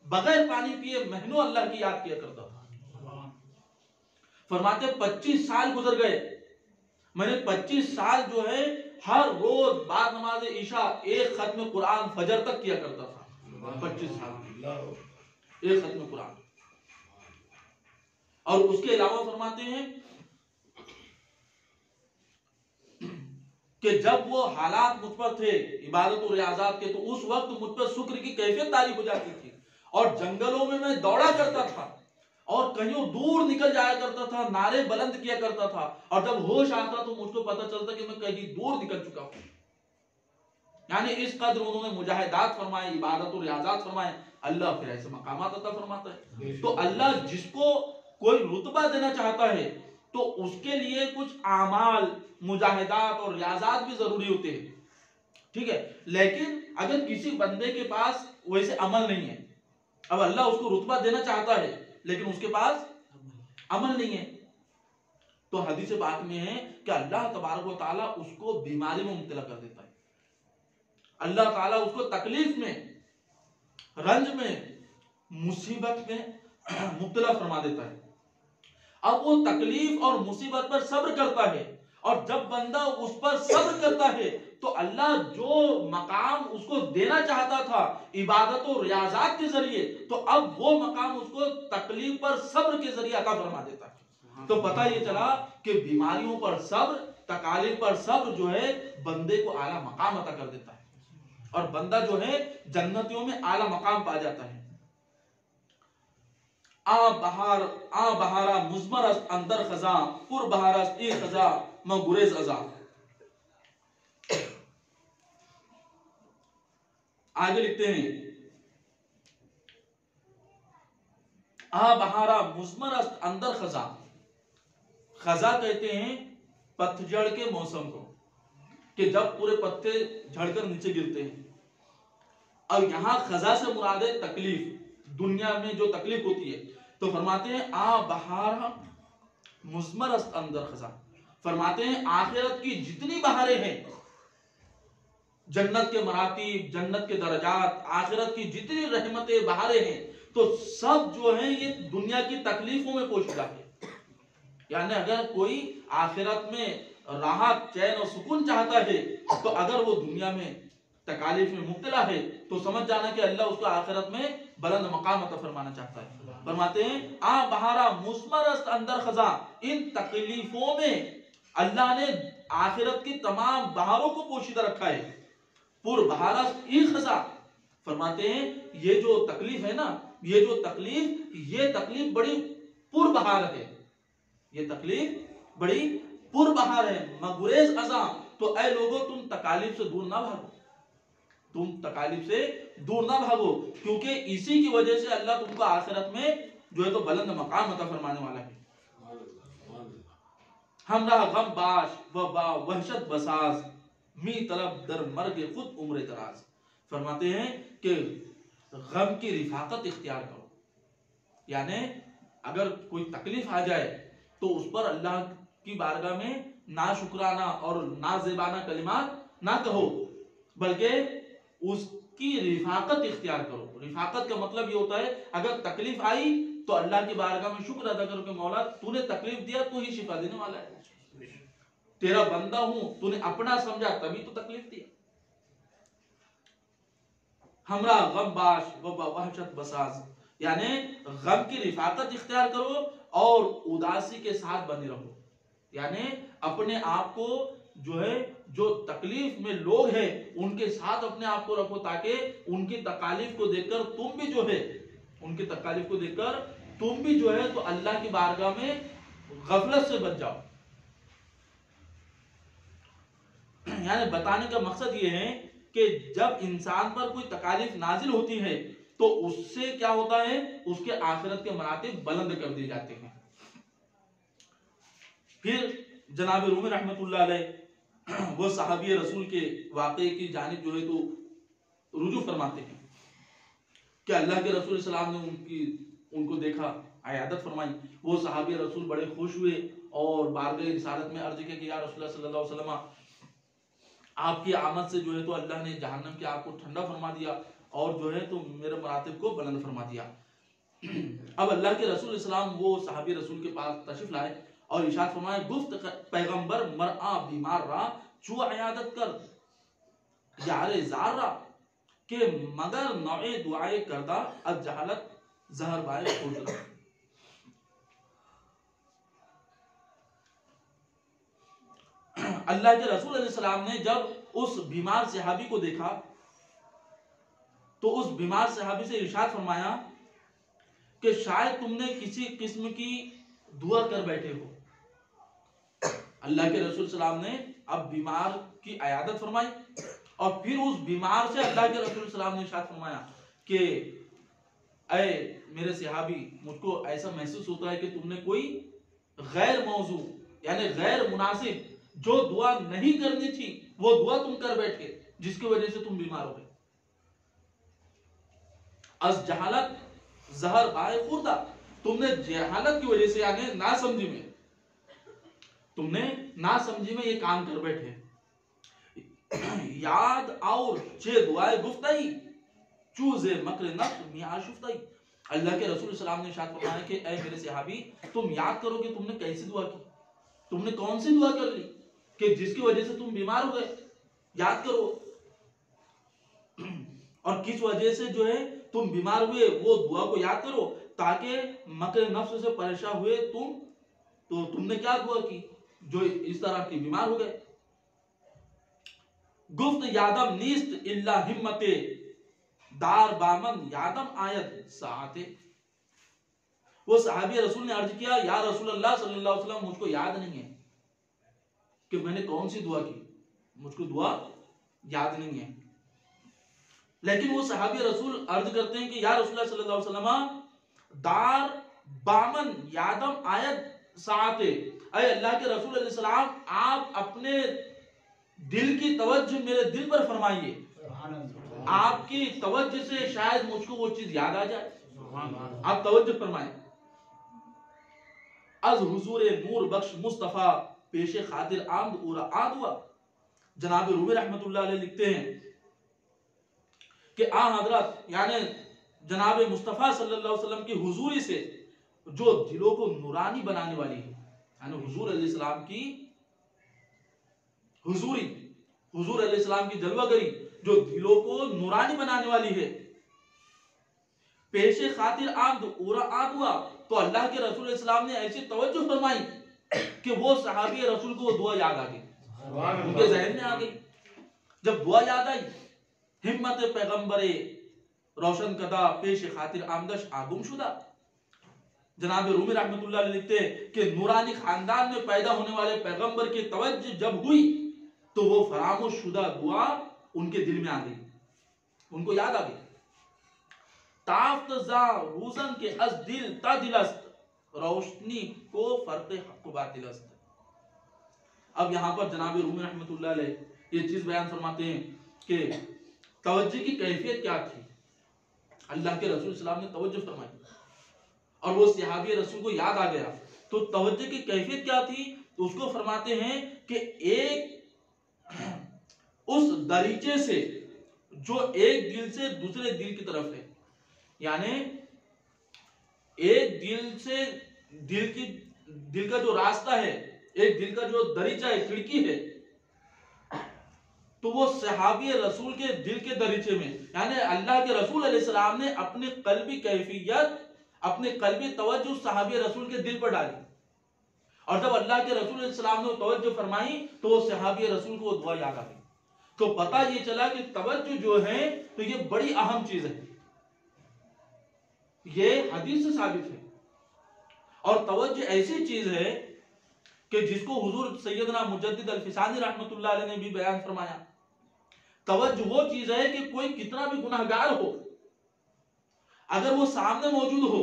बगैर पानी पिए महीनों अल्लाह की याद किया करता था। फरमाते 25 साल गुजर गए। मैंने 25 साल जो है हर रोज बाद नमाज़ ईशा एक खत्म कुरान फजर तक किया करता था। 25 साल। एक खत्म कुरान। और उसके अलावा फरमाते हैं कि जब वो हालात मुझ पर थे, इबादत और रियाजात के तो उस वक्त मुझ पर शुक्र की कैफियत तारीफ़ हो जाती थी। और जंगलों में मैं दौड़ा करता था। और कहीं दूर निकल जाया करता था, नारे बुलंद किया करता था। और जब होश आता तो मुझको पता चलता कि मैं कहीं दूर निकल चुका हूँ। यानी इस कदर उन्होंने मुजाहिदात फरमाए इबादत और रियाजात फरमाए। अल्लाह फिर ऐसे मकाम अता फरमाता है। तो अल्लाह जिसको कोई रुतबा देना चाहता है तो उसके लिए कुछ आमाल, मुजाहिदात और रियाजात भी ज़रूरी होते हैं। ठीक है? लेकिन अगर किसी बंदे के पास वैसे अमल नहीं है, अब अल्लाह उसको रुतबा देना चाहता है लेकिन उसके पास अमल नहीं है। तो हदीस बात में है कि अल्लाह तबारक उसको बीमारी में मुबतला कर देता है। अल्लाह ताला उसको तकलीफ़ में, रंज में, मुसीबत में मुबतला फरमा देता है। अब वो तकलीफ़ और मुसीबत पर सब्र करता है और जब बंदा उस पर सब्र करता है तो अल्लाह जो मकाम उसको देना चाहता था इबादत और रियाजात के ज़रिए तो अब वो मकाम उसको तकलीफ़ पर सब्र के ज़रिए अता फरमा देता है। तो पता ये चला कि बीमारियों पर सब्र तकालीफ पर सब्र जो है बंदे को आला मकाम अता कर देता है। और बंदा जो है जन्नतियों में आला मकाम पा जाता है। आ बहार आ बहारा मुजमर अंदर खजा पुर बहारस ए खजा म गुरेज अजा। आगे लिखते हैं। आ बहारा मुजमर अंदर खजा। खजा कहते हैं पतझड़ के मौसम को, कि जब पूरे पत्ते झड़कर नीचे गिरते हैं। अब यहाँ खजा से मुरादे तकलीफ़, दुनिया में जो तकलीफ़ होती है। तो फरमाते हैं, आ बहार मुजमर अंदर खजा। फरमाते हैं, आखिरत की जितनी बहारें हैं जन्नत के मरातीब जन्नत के दर्जात, आखिरत की जितनी रहमतें बहारें हैं तो सब जो है ये दुनिया की तकलीफों में पोशीदा है। यानी अगर कोई आखिरत में राहत, चैन और सुकून चाहता है तो अगर वो दुनिया में तकालीफ में मुब्तला है तो समझ जाना कि अल्लाह उसको आखिरत में बुलंद मकाम अता फरमाना चाहता है। फरमाते हैं, आ बहारा मुस्मरस्त अंदर खजा, इन तकलीफों में अल्लाह ने आखिरत की तमाम बहारों को पोशीदा रखा है। पुर बहारस ई खजा फरमाते हैं ये जो तकलीफ़ है ना ये जो तकलीफ़ ये तकलीफ़ बड़ी पुर बहार है। ये तकलीफ़ बड़ी पुर बहार है। मगुरेज अजा तो ऐ लोगों तुम तकालीफ से दूर ना भागो। तुम तकालीफ से दूर ना भागो क्योंकि इसी की वजह से अल्लाह तुमको आखिरत में जो है तो बुलंद मकाम अता फरमाने वाला है। हमरा गम बाश व बा वहशत बसाज मी तलब दर मर्ग खुद उम्र दराज फरमाते हैं कि गम की रिफाकत इख्तियार करो। यानी अगर कोई तकलीफ़ आ जाए तो उस पर अल्लाह की बारगाह में ना शुक्राना और ना जेबाना कलिमात ना कहो, बल्कि उसकी रिफाकत इख्तियार करो। रिफाकत का मतलब ये होता है, अगर तकलीफ़ आई तो अल्लाह की बारगाह में शुक्र अदा करो कि मौला, तूने तकलीफ़ दिया, तू ही शिफा देने वाला है। तेरा बंदा हूँ तूने अपना समझा तभी तो तकलीफ़ दी हमरा गम बाश वहशत बसाज यानी गम की रिफाकत इख्तियार करो और उदासी के साथ बने रहो। यानी अपने आप को जो है जो तकलीफ़ में लोग हैं उनके साथ अपने आप को रखो ताकि उनकी तकालीफ को देखकर तुम भी जो है उनकी तकालीफ को देखकर तुम भी जो है तो अल्लाह की बारगाह में गफलत से बच जाओ। यानी बताने का मकसद ये है कि जब इंसान पर कोई तकालीफ नाजिल होती है तो उससे क्या होता है? उसके आखिरत के मराते बुलंद कर दिए जाते हैं। फिर जनाब रूम रहमत वो साहबी रसूल के वाक़े की जानब जो है तो रुजू फरमाते हैं कि अल्लाह के रसूल सलाम ने उनकी, उनको देखा, आयादत फरमाई। वो साहबी रसूल बड़े खुश हुए और बारगह रिसालत में अर्ज़ किया कि या रसूल सल्लल्लाहु अलैहि वसल्लम आपकी आमद से जो है तो अल्लाह ने जहन्नम के आग को ठंडा फरमा दिया और जो है तो मेरे मरातब को बुलंद फरमा दिया। अब अल्लाह के रसूल इस्लाम वो साहबी रसूल के पास तशरीफ़ लाए और इशाद फरमाए, गुफ्त पैगंबर मरआ बीमार रहा, चू अयादत कर। यारे जार रहा के मगर नौए दुआए करदा अब जहालत जहर बाय खुद अल्लाह के रसूल सलाम ने जब उस बीमार सहाबी को देखा तो उस बीमार सहाबी से इरशाद फरमाया कि शायद तुमने किसी किस्म की दुआ कर बैठे हो। अल्लाह के रसूल सलाम ने अब बीमार की अयादत फरमाई और फिर उस बीमार से अल्लाह के रसूल सलाम ने इरशाद फरमाया कि अय मेरे सहाबी, मुझको ऐसा महसूस होता है कि तुमने कोई गैर मौजू, यानी गैर मुनासिब जो दुआ नहीं करनी थी, वो दुआ तुम कर बैठे, जिसकी वजह से तुम बीमार हो गए। जहालत, जहर बाय खुर्दा, तुमने जहालत की वजह से यानी ना समझी में, तुमने ना समझी में ये काम कर बैठे। याद और चे दुआए गुफ्ताई, चूजे मकर नफ्स, मियाँ शुफ्ताई। अल्लाह के रसूल सलाम ने शायद फरमाया कि, ऐ मेरे सहाबी, तुम याद करो कि तुमने कैसी दुआ की? तुमने कौन सी दुआ कर ली? कि जिसकी वजह से तुम बीमार हो गए। याद करो। और किस वजह से जो है तुम बीमार हुए, वो दुआ को याद करो, ताकि मकर नफ्स से परेशान हुए तुम। तो तुमने क्या दुआ की? जो इस तरह की बीमार हो गए। गुफ्त यादम नीस्त इल्ला हिम्मते, दार बामन यादम आयत साते। वो साहबी रसूल ने अर्ज़ किया, या रसूल अल्लाह सल्लल्लाहु अलैहि वसल्लम, मुझको याद नहीं है। कि मैंने कौन सी दुआ की? मुझको दुआ याद नहीं है। लेकिन वो सहाबी रसूल अर्ज़ करते हैं कि या रसूल सल्लल्लाहु दार बामन यादम आयत साते अरे अल्लाह के रसूल सलाम आप अपने दिल की तवज्जो मेरे दिल पर फरमाइए। आपकी तवज्जो से शायद मुझको वो चीज़ याद आ जाए। आप तवज्जो फरमाएँ। अज हुजूर नूर बख्श मुस्तफ़ा पेश खातिर आमद उरा आद हुआ। जनाब रूबी अलैह लिखते हैं कि आ हज़रत, यानी जनाब मुस्तफ़ा सल्लल्लाहु अलैहि वसल्लम की हुजूरी से जो दिलों को नूरानी बनाने वाली है, यानी हुजूर अलैहिस्सलाम की हुजूरी, हुजूर अलैहिस्सलाम की जलवागरी जो दिलों को नूरानी बनाने वाली है। पेशे खातिर आमद उरा आद हुआ। तो अल्लाह के रसूल ने ऐसी तवज्जो फरमाई कि वो सहाबी रसूल को वो दुआ याद आ गई। उनके जहन में आ गई। जब दुआ याद आई हिम्मत पैगंबर रोशन कदा पेश खातिर आमदश आगुमशुदा। जनाब रूमी रहमतुल्लाह लिखते हैं कि नूरानी खानदान में पैदा होने वाले पैगंबर की तवज्जो जब हुई तो वो फरामोश शुदा दुआ उनके दिल में आ गई। उनको याद आ गई। ताफ्त जा रूजन के अस दिल ता दिलस्त रोशनी को फ़र्क हक बातिलस्त अब यहाँ पर जनाब रूमी अलैह ये चीज़ बयान फरमाते हैं कि तवज्जो की कैफियत क्या थी? अल्लाह के रसूल सलाम ने तवज्जो फरमाई। और वो सिहाबी रसूल को याद आ गया। तो तवज्जो की कैफियत क्या थी? तो उसको फरमाते हैं कि एक उस दरीचे से जो एक दिल से दूसरे दिल की तरफ़ है। यानी एक दिल से, दिल की, दिल का जो रास्ता है, एक दिल का जो दरीचा है, खिड़की है तो वो सहाबी रसूल के दिल के दरीचे में, यानी अल्लाह के रसूल सलाम ने अपने कल्बी कैफियत, अपने कल्बी तवज्जो सहाबी रसूल के दिल पर डाली। और जब अल्लाह के रसूल सलाम ने तवज्जो फरमाई तो वो सहाबी रसूल को दुआ याद आ गई। तो पता ये चला कि तवज्जो जो है तो ये बड़ी अहम चीज़ है। ये हदीस से साबित है। और तवज्जो ऐसी चीज़ है कि जिसको हुजूर सैयदना मुजद्दिद अल-फिसानी रहमतुल्लाह अलैह ने भी बयान फरमाया। तवज्जो वो चीज़ है कि कोई कितना भी गुनाहगार हो, अगर वो सामने मौजूद हो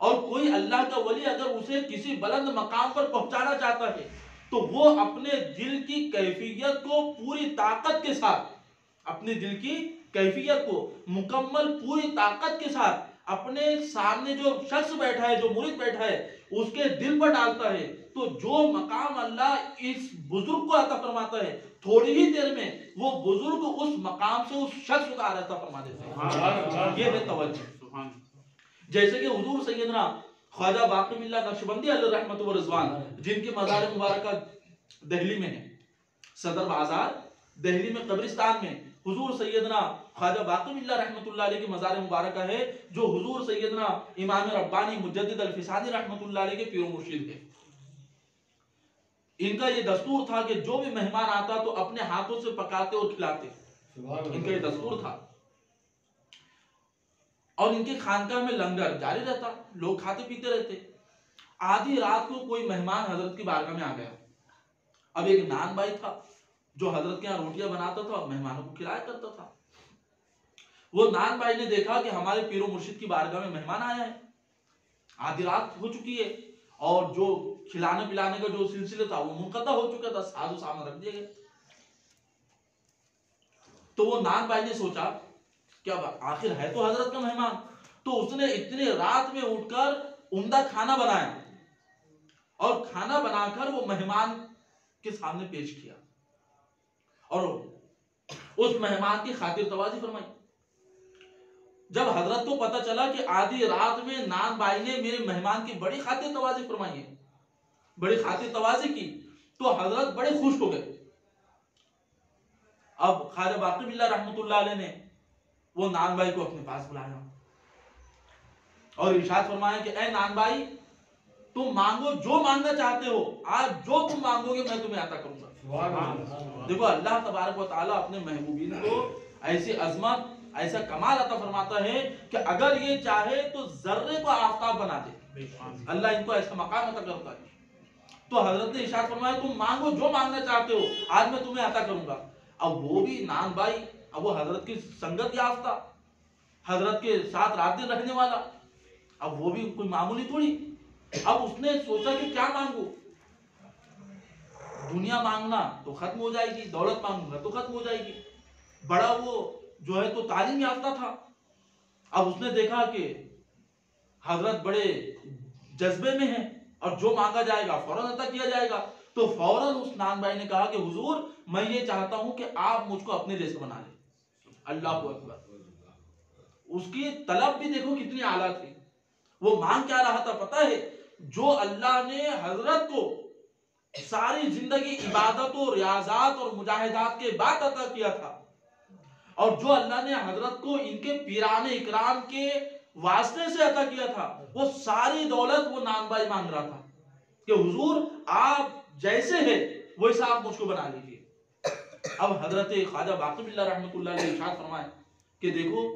और कोई अल्लाह का वली अगर उसे किसी बुलंद मकाम पर पहुंचाना चाहता है तो वो अपने दिल की कैफियत को पूरी ताकत के साथ, अपने दिल की कैफियत को मुकम्मल पूरी ताकत के साथ अपने सामने जो शख्स बैठा है जो मुरीद बैठा है उसके दिल पर डालता है। तो जो मकाम अल्लाह इस बुज़ुर्ग को अता फरमाता है थोड़ी ही देर में वो बुज़ुर्ग उस मकाम से उस शख्स को अता फरमा देते हैं। ये है तवज्जो। जैसे कि हुजूर सैयदना ख्वाजा बाकी मिल्ला नक्शबंदी रहमत व रिजवान जिनकी मजार मुबारक दिल्ली में है। सदर बाज़ार दिल्ली में कब्रिस्तान में हुजूर सैयदना ख्वाजा बाकी मिल्ला रहमतुल्लाह अलैहि की मजार मुबारक है जो हुजूर सैयदना इमाम रब्बानी मुजद्दिद अल-फिसानी रहमतुल्लाह अलैहि के पीर मुर्शिद है। इनका ये दस्तूर था कि जो भी मेहमान आता तो अपने हाथों से पकाते और खिलाते। इनका ये दस्तूर था। और इनके खानका में लंगर जारी रहता लोग खाते पीते रहते। आधी रात को कोई मेहमान हज़रत की बारगाह में आ गया। अब एक नान भाई था। जो हज़रत के यहाँ रोटियाँ बनाता था और मेहमानों को खिलाया करता था। वो नान भाई ने देखा कि हमारे पीरो मुर्शिद की बारगाह में मेहमान आया है। आधी रात हो चुकी है और जो खिलाने पिलाने का जो सिलसिला था, वो मुनकदा हो चुका था साधु सामने रख दिए गए तो वो नान भाई ने सोचा क्या आखिर है तो हज़रत का मेहमान। तो उसने इतने रात में उठकर उमदा खाना बनाया और खाना बनाकर वो मेहमान के सामने पेश किया। और उस मेहमान की खातिर तवाजी फरमाई। जब हज़रत को पता चला कि आधी रात में नान भाई ने मेरे मेहमान की बड़ी खातिर तवाजी फरमाई है, बड़ी खातिर तवाजी की तो हज़रत बड़े खुश हो गए। अब खाजा बाकी अलैह ने वो नान भाई को अपने पास बुलाया और इरशाद फरमाया कि, ए नान भाई, तुम मांगो जो मांगना चाहते हो, आज जो तुम मांगोगे मैं तुम्हें आता करूँगा। देखो अल्लाह तबारक व ताला अपने महबूबीन को ऐसी अजमत ऐसा कमाल अता फरमाता है कि अगर ये चाहे तो जर्रे को आफ्ताब बना दे। अल्लाह इनको ऐसा मकाम अता करता है। तो हज़रत ने इशार फरमाया तुम मांगो जो मांगना चाहते हो आज मैं तुम्हें अता करूँगा। अब वो भी नान भाई अब वो हज़रत की संगत याफ्ता हज़रत के साथ रात दिन रहने वाला। अब वो भी कोई मामूली थोड़ी। अब उसने सोचा कि क्या मांगू? दुनिया मांगना तो खत्म हो जाएगी, दौलत मांगूँगा तो खत्म हो जाएगी। बड़ा वो जो है तो तालीम याफ्ता था। अब उसने देखा कि हज़रत बड़े जज्बे में है और जो मांगा जाएगा, फ़ौरन अता किया जाएगा। तो फ़ौरन उस नान भाई ने कहा कि, हुजूर, मैं ये चाहता हूँ कि आप मुझको अपने जैसे बना ले। अल्लाह अकबर। उसकी तलब भी देखो कितनी आला थी। वो मांग क्या रहा था पता है? जो अल्लाह ने हज़रत को सारी ज़िंदगी इबादत और रियाजात और मुजाहिदात के बाद अदा किया था। और जो अल्लाह ने हज़रत को इनके पीरान इकराम के वास्ते से अता किया था, वो सारी दौलत, वो नानबाई मांग रहा था कि, हुजूर, आप जैसे है वैसा आप मुझको बना लीजिए। अब हज़रत ख्वाजा बाक़िबिल्ला रहमतुल्लाह अलैह इरशाद फरमाए कि, देखो,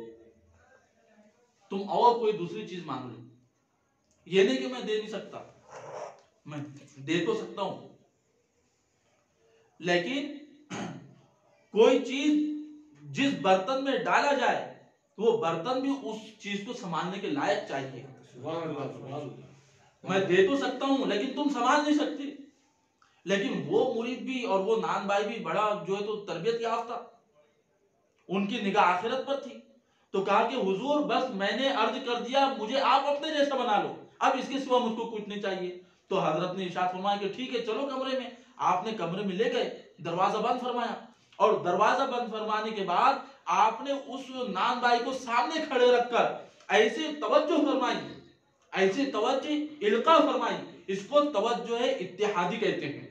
तुम और कोई दूसरी चीज़ मांग लो ये नहीं कि मैं दे नहीं सकता। मैं दे तो सकता हूँ। लेकिन कोई चीज़ जिस बर्तन में डाला जाए तो वो बर्तन भी उस चीज़ को संभालने के लायक चाहिए। मैं दे तो सकता हूँ, लेकिन तुम संभाल नहीं सकती। लेकिन वो मुरीद भी और वो नान भाई भी बड़ा जो है तो तरबियत याफ्ता। उनकी निगाह आखिरत पर थी। तो कहा कि, हुजूर, बस मैंने अर्ज़ कर दिया, मुझे आप अपने जैसा बना लो। अब इसके सिवा मुझको कुछ नहीं चाहिए। तो हज़रत ने इशाद फरमाया कि ठीक है, चलो कमरे में। आपने कमरे में ले गए, दरवाज़ा बंद फरमाया। और दरवाज़ा बंद फरमाने के बाद आपने उस नान भाई को सामने खड़े रखकर ऐसे तवज्जो फरमाई, ऐसे तवज्जो इल्का फरमाई। इसको तवज्जो है इत्तेहादी कहते हैं।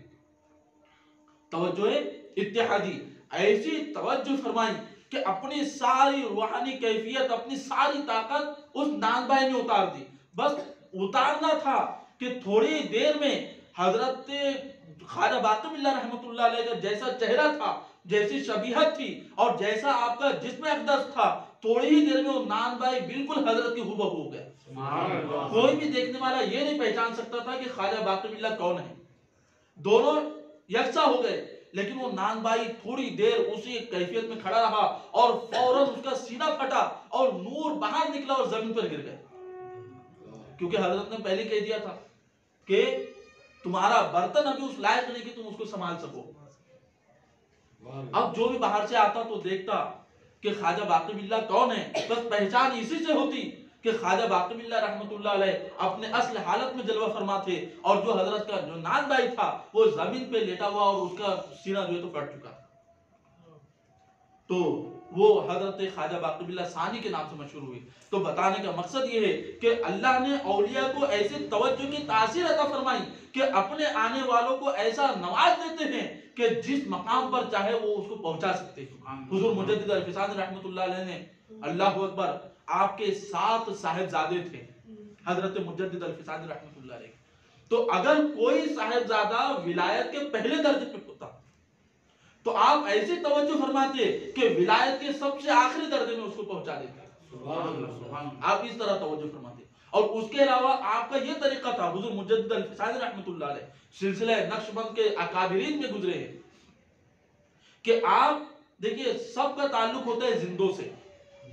तवज्जो है इत्तेहादी। ऐसी तवज्जो फरमाई कि अपनी सारी रूहानी कैफियत, अपनी सारी ताकत उस नान भाई में उतार दी। बस उतारना था कि थोड़ी देर में हज़रत खाजा बातमिल्ला अलैह का जैसा चेहरा था जैसी शबीहत थी और जैसा आपका जिसमें अकदस था थोड़ी ही देर में वो नान भाई बिल्कुल हज़रत की हुबहू हो गए। कोई भी देखने वाला ये नहीं पहचान सकता था कि खाजा बातमिल्ला कौन है। दोनों यकसा हो गए लेकिन वो नान भाई थोड़ी देर उसी कैफियत में खड़ा रहा और फ़ौरन उसका सीना फटा और नूर बाहर निकला और ज़मीन पर गिर गए क्योंकि हज़रत ने पहले कह दिया था कि तुम्हारा बर्तन अभी उस लायक नहीं कि तुम उसको संभाल सको। अब जो भी बाहर से आता तो देखता कि ख्वाजा बाकीबिल्ला कौन है? बस पहचान इसी से होती कि ख्वाजा रहमतुल्लाह अलैह अपने असल हालत में जलवा फरमा थे और जो हज़रत का जो नान भाई था, वो ज़मीन पे लेटा हुआ और उसका सीना जो है तो कट चुका। तो वो हज़रत ख्वाजा बाकबिल्ला सानी के नाम से मशहूर हुई। तो बताने का मकसद ये है कि अल्लाह ने औलिया को ऐसे तवज्जो की तासीर अता फरमाई कि अपने आने वालों को ऐसा नवाज़ देते हैं कि जिस मकाम पर चाहे वो उसको पहुँचा सकते हैं। हुजूर अल-फिसानी ने अल्लाह अकबर आपके सात साहेबजादे थे। हज़रत अल-फिसानी रहमतुल्लाह अलैह। तो अगर कोई साहेबजादा विलायत के पहले दर्जे पे होता तो आप ऐसी तवज्जो फरमाते कि विलायत के सबसे आखिरी दर्जे में उसको पहुँचा देते आप इस तरह तवज्जो फरमाते और उसके अलावा आपका ये तरीका था हुजूर मुजद्दिद अल-फिसानी रहमतुल्लाह अलैह सिलसिला नक्शबंद के अकाबिरीन में गुजरे हैं कि आप देखिए सबका ताल्लुक होता है जिंदों से।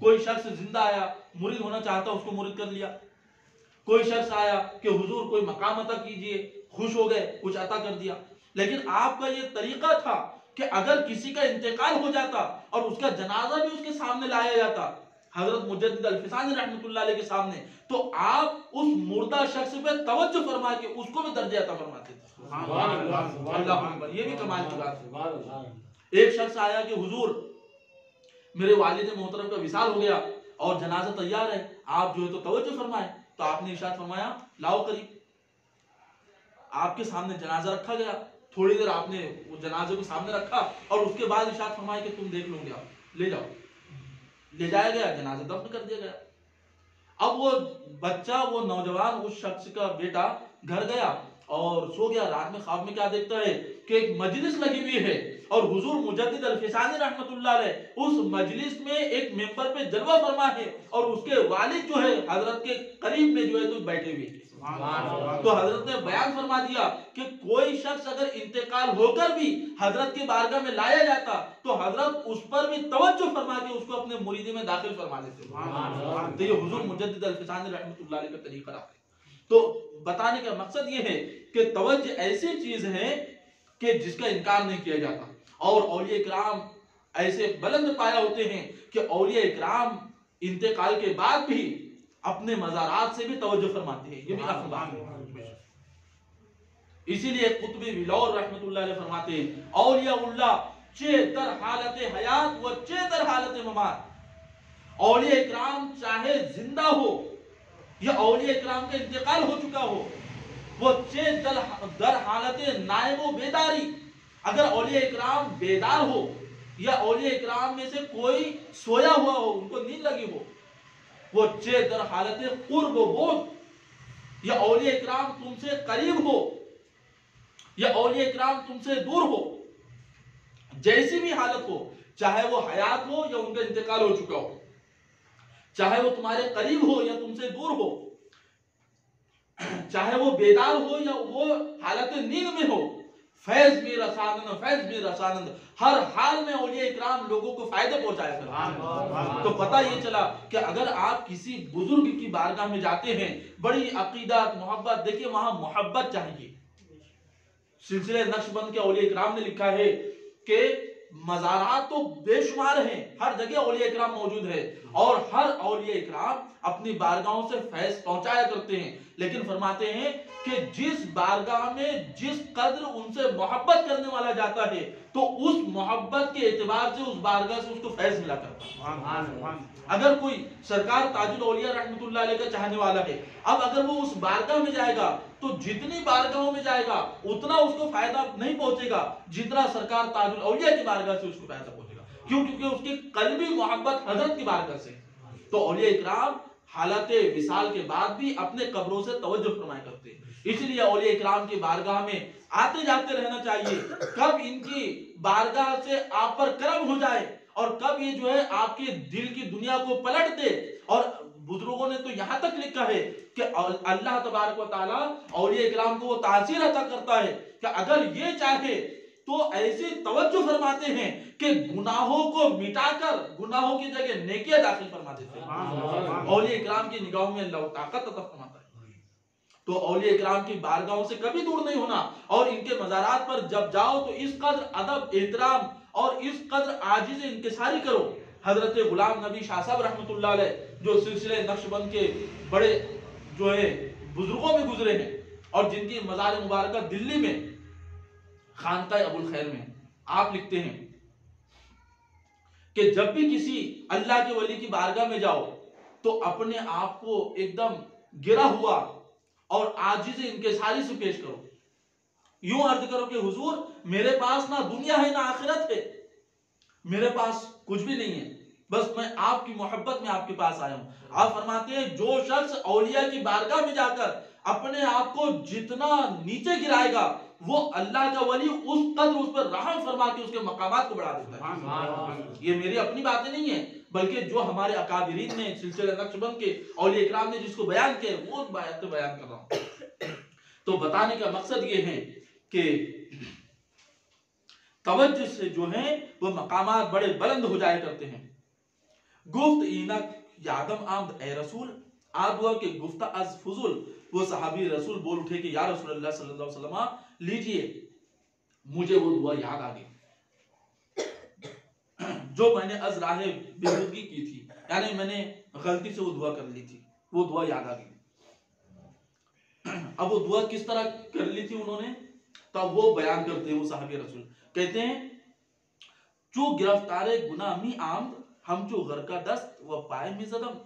कोई शख्स ज़िंदा आया मुरीद होना चाहता उसको मुरीद कर लिया। कोई शख्स आया कि हुजूर कोई मकाम अता कीजिए खुश हो गए कुछ अता कर दिया। लेकिन आपका ये तरीका था कि अगर किसी का इंतकाल हो जाता और उसका जनाजा भी उसके सामने लाया जाता हज़रत अल-फिसानी के सामने तो आप उस मुर्दा शख्स पे तवज्जो फरमा के उसको भी दर्जे अता फरमाते ये भी कमाल की बात है। एक शख्स आया कि हुजूर मेरे वालिद मोहतरम का विशाल हो गया और जनाजा तैयार है आप जो है तो तवज्जो फरमाए। तो आपने इशाद फरमाया लाओ करीब। आपके सामने जनाजा रखा गया थोड़ी देर आपने वो जनाजे को सामने रखा और उसके बाद इशाद फरमाया कि तुम देख लोगे आप, ले जाओ। ले जाया गया, जनाजा दफन कर दिया गया। अब वो बच्चा, वो नौजवान, उस शख्स का बेटा घर गया और सो गया। रात में ख्वाब में क्या देखता है कि एक मजलिस लगी हुई है और हुजूर मुजद्दिद अल-फिसानी रहमतुल्लाह अलैह उस मजलिस में एक मेंबर पे जलवा फरमा है और उसके वालिद जो है, हज़रत के करीब में जो है तो बैठे हुए थे। तो हज़रत ने बयान फरमा दिया कि कोई शख्स अगर इंतकाल होकर भी हज़रत की बारगाह में लाया जाता तो हज़रत उस पर भी तवज्जो फरमा के उसको अपने मुरीदी में दाखिल फरमा देते। तो ये हुजूर मुजद्दिद अल-फिसानी रहमतुल्लाह अलैह का तरीका रहा तो बताने का मकसद ये है कि तवज्जो ऐसी चीज़ है कि जिसका इनकार नहीं किया जाता। और औलिया इकराम ऐसे बुलंद पाया होते हैं कि औलिया इकराम इंतकाल के बाद भी अपने मजारात से भी तवज्जो फरमाते हैं। ये भी अहम बात है। इसीलिए कुतुब विलौर रहमतुल्लाह अलैह फरमाते हैं औलिया चे दर हालत हयात व चे दर हालत ममात। औलिया इकराम चाहे ज़िंदा हो या औलिया इकराम का इंतकाल हो चुका हो वो चे दर हालत नायब बेदारी अगर औलिया इकराम बेदार हो या औलिया इकराम में से कोई सोया हुआ हो उनको नींद लगी हो वो चे दर हालत कुर्ब बोध या औलिया इकराम तुमसे करीब हो। या औलिया इकराम तुमसे दूर हो। जैसी भी हालत हो, चाहे वो हयात हो या उनका इंतकाल हो चुका हो, चाहे वो तुम्हारे करीब हो या तुमसे दूर हो, चाहे वो बेदार हो या वो हालत नींद में हो फैज में रसानंद फैज में रसानंद हर हाल में औलिया इकराम लोगों को फ़ायदे पहुँचाया करते तो पता ये चला कि अगर आप किसी बुज़ुर्ग की बारगाह में जाते हैं बड़ी अकीदत मोहब्बत देखिए वहाँ मोहब्बत चाहिए। सिलसिले नक्शबंद के औलिया इकराम ने लिखा है कि मजारात तो बेशुमार हैं हर जगह औलिया इकराम मौजूद है। और हर औलिया इकराम अपनी बारगाहों से फैज पहुँचाया करते हैं। लेकिन फरमाते हैं कि जिस बारगाह में जिस कद्र उनसे मोहब्बत करने वाला जाता है तो उस मोहब्बत के एतबार से उस बारगाह से उसको फैज मिला करता है। अगर कोई सरकार ताजुल औलिया रहमतुल्लाह अलैह का चाहने वाला है अब अगर वो उस बारगाह में जाएगा तो जितनी बारगाहों में जाएगा उतना उसको फ़ायदा नहीं पहुंचेगा जितना सरकार ताजुल औलिया की बारगाह से उसको फ़ायदा पहुंचेगा। क्यों? क्योंकि उसकी कलबी मोहब्बत हज़रत की बारगाह से तो औलिया इकराम हालत विशाल के बाद भी अपने कब्रों से तवज्जो फरमाया करते इसलिए औलिया इकराम की बारगाह में आते जाते रहना चाहिए। कब इनकी बारगाह से आप पर कर्म हो जाए और कब ये जो है आपके दिल की दुनिया को पलट दे। और बुज़ुर्गों ने तो यहाँ तक लिखा है कि अल्लाह तबारक ये इकराम को वो तासीर अता करता है कि अगर ये चाहे तो ऐसे तवज्जो फरमाते हैं कि गुनाहों को मिटाकर गुनाहों की जगह नेकियाँ दाखिल फरमा देते हैं। और ये इकराम की निगाहों में ताकत अता फरमाता है। तो औलिया इकराम की बारगाहों से कभी दूर नहीं होना और इनके मजारात पर जब जाओ तो इस कदर अदब एहतराम और इस कदर आजिज इंकसारी करो। हज़रत गुलाम नबी शाह साहब रहमतुल्लाह जो सिलसिले नक्शबंद के बड़े जो है बुज़ुर्गों में गुजरे हैं और जिनकी मजार मुबारक दिल्ली में खानका अबुल खैर में आप लिखते हैं कि जब भी किसी अल्लाह के वली की बारगाह में जाओ तो अपने आप को एकदम गिरा हुआ और आजिज इनके सारी से पेश करो। यूँ अर्ज़ करो कि, हुजूर, मेरे पास ना दुनिया है, ना आखिरत है। मेरे पास कुछ भी नहीं है। बस मैं आपकी मोहब्बत में आपके पास आया हूँ। आप फरमाते हैं, जो शख्स औलिया की बारगाह में जाकर अपने आप को जितना नीचे गिराएगा वो अल्लाह का वली उस कदर उस पर रहम फरमा के उसके मकाम को बढ़ा देता है। ये मेरी अपनी बातें नहीं है बल्कि जो हमारे अकाबरीन ने सिलसिले नक्शबंद के औलिया इकराम ने जिसको बयान किया वो बात बयान कर रहा हूँ। तो बताने का मकसद ये है कि तवज्जो से जो है वो मकाम बड़े बुलंद हो जाया करते हैं। गुफ्त इनक यादम आमद ए रसूल आप हुआ कि गुफ्ता अज फजुल वो सहाबी रसूल बोल उठे कि या रसूल अल्लाह सल्लल्लाहु अलैहि वसल्लम लीजिए, मुझे वो दुआ याद आ गई। जो मैंने अज राह बेहूदगी की थी, यानी मैंने गलती से वो दुआ कर ली थी, वो दुआ याद आ गई। अब वो दुआ किस तरह कर ली थी उन्होंने? तब वो बयान करते हैं वो साहब रसूल। कहते हैं, जो गिरफ़्तार गुनामी आम हम जो घर का दस्त व पाए में जदम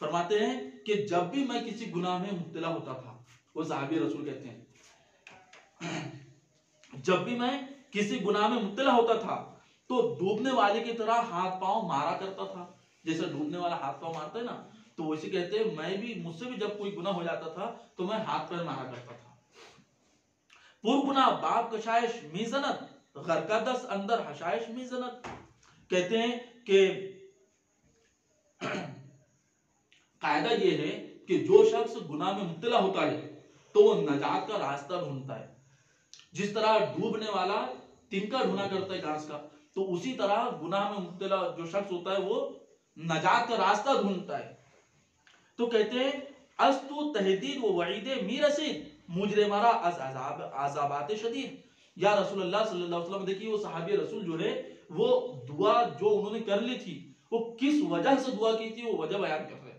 फरमाते हैं कि जब भी मैं किसी गुनाह में मुब्तला होता था, वो साहबी रसूल कहते हैं जब भी मैं किसी गुनाह में मुब्तला होता था तो डूबने वाले की तरह हाथ पाँव मारा करता था। जैसे डूबने वाला हाथ पाँव मारता है ना तो वैसे कहते हैं, मैं भी, मुझसे भी जब कोई गुना हो जाता था तो मैं हाथ पैर मारा करता था। पुरगुना बाप कशाइश मीजनत, घर का दस अंदर हशाइश मीजनत। कहते हैं कि कायदा ये है कि जो शख्स गुनाह में मुब्तला होता है तो वो नजात का रास्ता ढूंढता है। जिस तरह डूबने वाला तिनका ढूंढा करता है घास का तो उसी तरह गुनाह में मुब्तला जो शख्स होता है वो नजात का रास्ता ढूंढता है। तो कहते हैं, अस्तु तहदीद वो वईद मीरसिद मुजरे मारा अजाब आजाबात शदीद। या रसूल अल्लाह सल्लल्लाहु अलैहि वसल्लम, देखिए वो सहाबी रसूल जो है, वो दुआ जो उन्होंने कर ली थी, वो किस वजह से दुआ की थी, वो वजह बयान कर रहे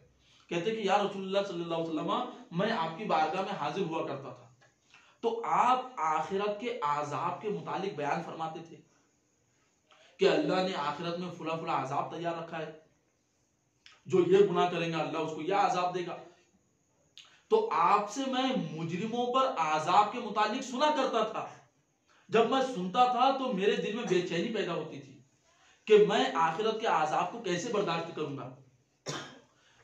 कहते कि, या रसूलुल्लाह सल्लल्लाहु अलैहि वसल्लम, मैं आपकी बारगाह में हाजिर हुआ करता था। तो आप आखिरत के आजाब के मुतालिक बयान फरमाते थे कि अल्लाह ने आखिरत में फुला फुला आजाब तैयार रखा है। जो ये गुना करेंगे, अल्लाह उसको यह आजाब देगा। तो आपसे मैं मुजरिमों पर आजाब के मुतालिक सुना करता था। जब मैं सुनता था तो मेरे दिल में बेचैनी पैदा होती थी कि मैं आखिरत के आजाब को कैसे बर्दाश्त करूँगा।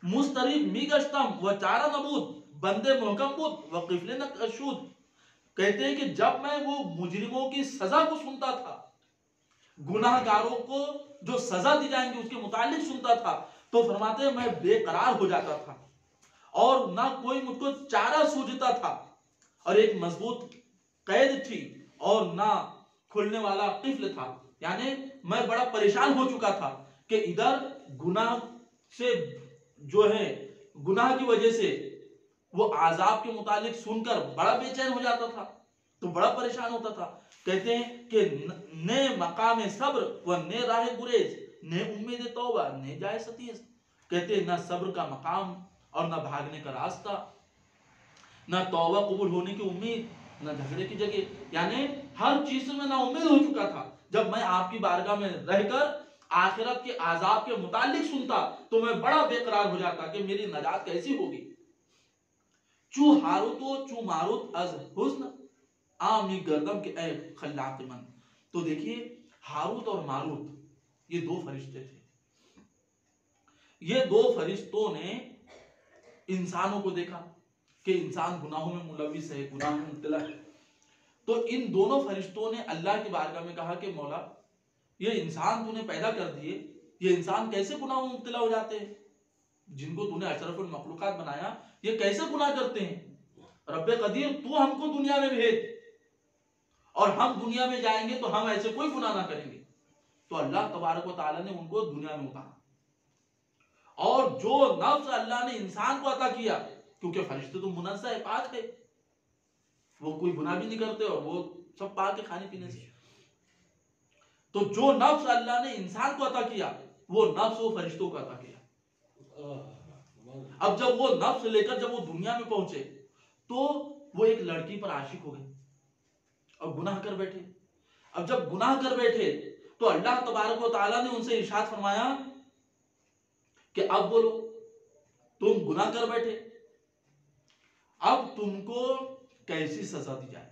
मुस्तरीब, मिगश्तम व चारा नबूद, बंदे मोहकमबूद व किफले नशूद कहते हैं कि जब मैं वो मुजरिमों की सजा को सुनता था, गुनाहगारों को जो सजा दी जाएँगी उसके मुतालिक सुनता था तो फरमाते मैं बेकरार हो जाता था और ना कोई मुझको चारा सूझता था। और एक मज़बूत कैद थी और ना खुलने वाला किफल था। यानी मैं बड़ा परेशान हो चुका था कि इधर गुनाह से जो है, गुनाह की वजह से वो आजाब के मुतालिक सुनकर बड़ा बेचैन हो जाता था तो बड़ा परेशान होता था। कहते हैं कि ने मकाम सब्र व ने राह गुरेज ने उम्मीद तौबा ने जाए सतीस कहते हैं, ना सब्र का मकाम और ना भागने का रास्ता, ना तौबा कबूल होने की उम्मीद, ना झगड़े की जगह। यानी हर चीज़ में ना उम्मीद हो चुका था। जब मैं आपकी बारगाह में रहकर आखिरत के आजाब के मुतालिक सुनता तो मैं बड़ा बेकरार हो जाता कि मेरी नजात कैसी होगी। चू हारुत चू मारुत, अज हुस्न, आमी गर्दम के ए खल्लाक मन। तो देखिए, हारुत और मारुत, ये दो फरिश्ते थे। ये दो फरिश्तों ने इंसानों को देखा कि इंसान गुनाहों में मुलविस है, गुनाह में मुबतला है। तो इन दोनों फरिश्तों ने अल्लाह की बारगाह में कहा कि, मौला, ये इंसान तूने पैदा कर दिए, ये इंसान कैसे गुनाह में मुबतला हो जाते हैं? जिनको तूने अशरफुल मखलूकात बनाया, ये कैसे गुनाह करते हैं? रब कदीर, तू हमको दुनिया में भेज। और हम दुनिया में जाएँगे तो हम ऐसे कोई गुनाह ना करेंगे। तो अल्लाह तबारक ने उनको दुनिया में उतारा। और जो नफ्स अल्लाह ने इंसान को अता किया, क्योंकि फरिश्ते तो मुनस्सा है, पाक है। वो कोई गुनाह भी नहीं करते और वो सब पाक है खाने पीने से। तो जो नफ्स अल्लाह ने इंसान को अता किया, वो नफ्स वो फरिश्तों को अता किया। अब जब वो नफ्स लेकर जब वो दुनिया में पहुँचे तो वो एक लड़की पर आशिक हो गए और गुनाह कर बैठे। अब जब गुनाह कर बैठे तो अल्लाह तबारक ताला ने उनसे इशाद फरमाया कि अब बोलो, तुम गुनाह कर बैठे। अब तुमको कैसी सजा दी जाए?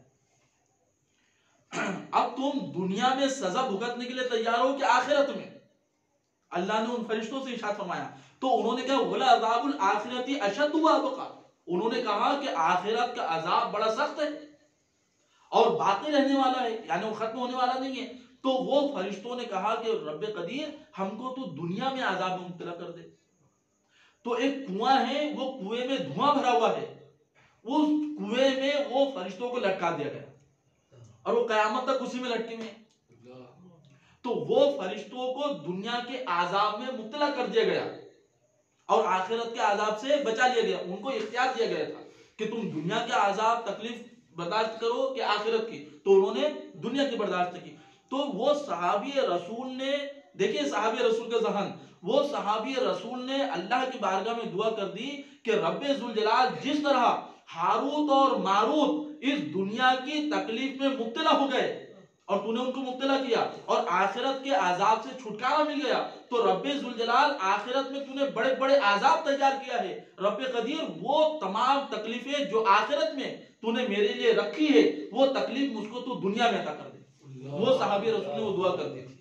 अब तुम दुनिया में सजा भुगतने के लिए तैयार हो कि आखिरत में? अल्लाह ने उन फरिश्तों से इशाद फरमाया। तो उन्होंने कहा बोला अजाबुल आखिरती अशद हुआ उन्होंने कहा कि आखिरत का अजाब बड़ा सख्त है और बाकी रहने वाला है यानी वो खत्म होने वाला नहीं है। तो वो फरिश्तों ने कहा कि रब कदीर हमको तो दुनिया में आजाब में मुबतला कर दे। तो एक कुआँ है वो कुएँ में धुआँ भरा हुआ है। उस कुएँ में वो फरिश्तों को लटका दिया गया। और वो कयामत तक उसी में लटके में तो वो फरिश्तों को दुनिया के आजाब में मुबतला कर दिया गया। और आखिरत के आजाब से बचा लिया गया, उनको इख्तियार दिया गया था कि तुम दुनिया के आजाब तकलीफ़ बर्दाश्त करो कि आखिरत की। तो उन्होंने दुनिया की बर्दाश्त की। तो वो सहाबी रसूल ने, देखिए सहाबी रसूल का जहन, वो सहाबी रसूल ने अल्लाह की बारगाह में दुआ कर दी कि रब जलाल जिस तरह हारूत और मारूत इस दुनिया की तकलीफ़ में मुब्तला हो गए और तूने उनको मुब्तला किया और आखिरत के आजाब से छुटकारा मिल गया तो रब जलाल आखिरत में तूने बड़े बड़े आजाब तैयार किया है। रब कदीर वो तमाम तकलीफें जो आखिरत में तूने मेरे लिए रखी है वो तकलीफ़ मुझको तू दुनिया में अदा कर दे। वो साहबी रसूल ने वो दुआ कर दी थी।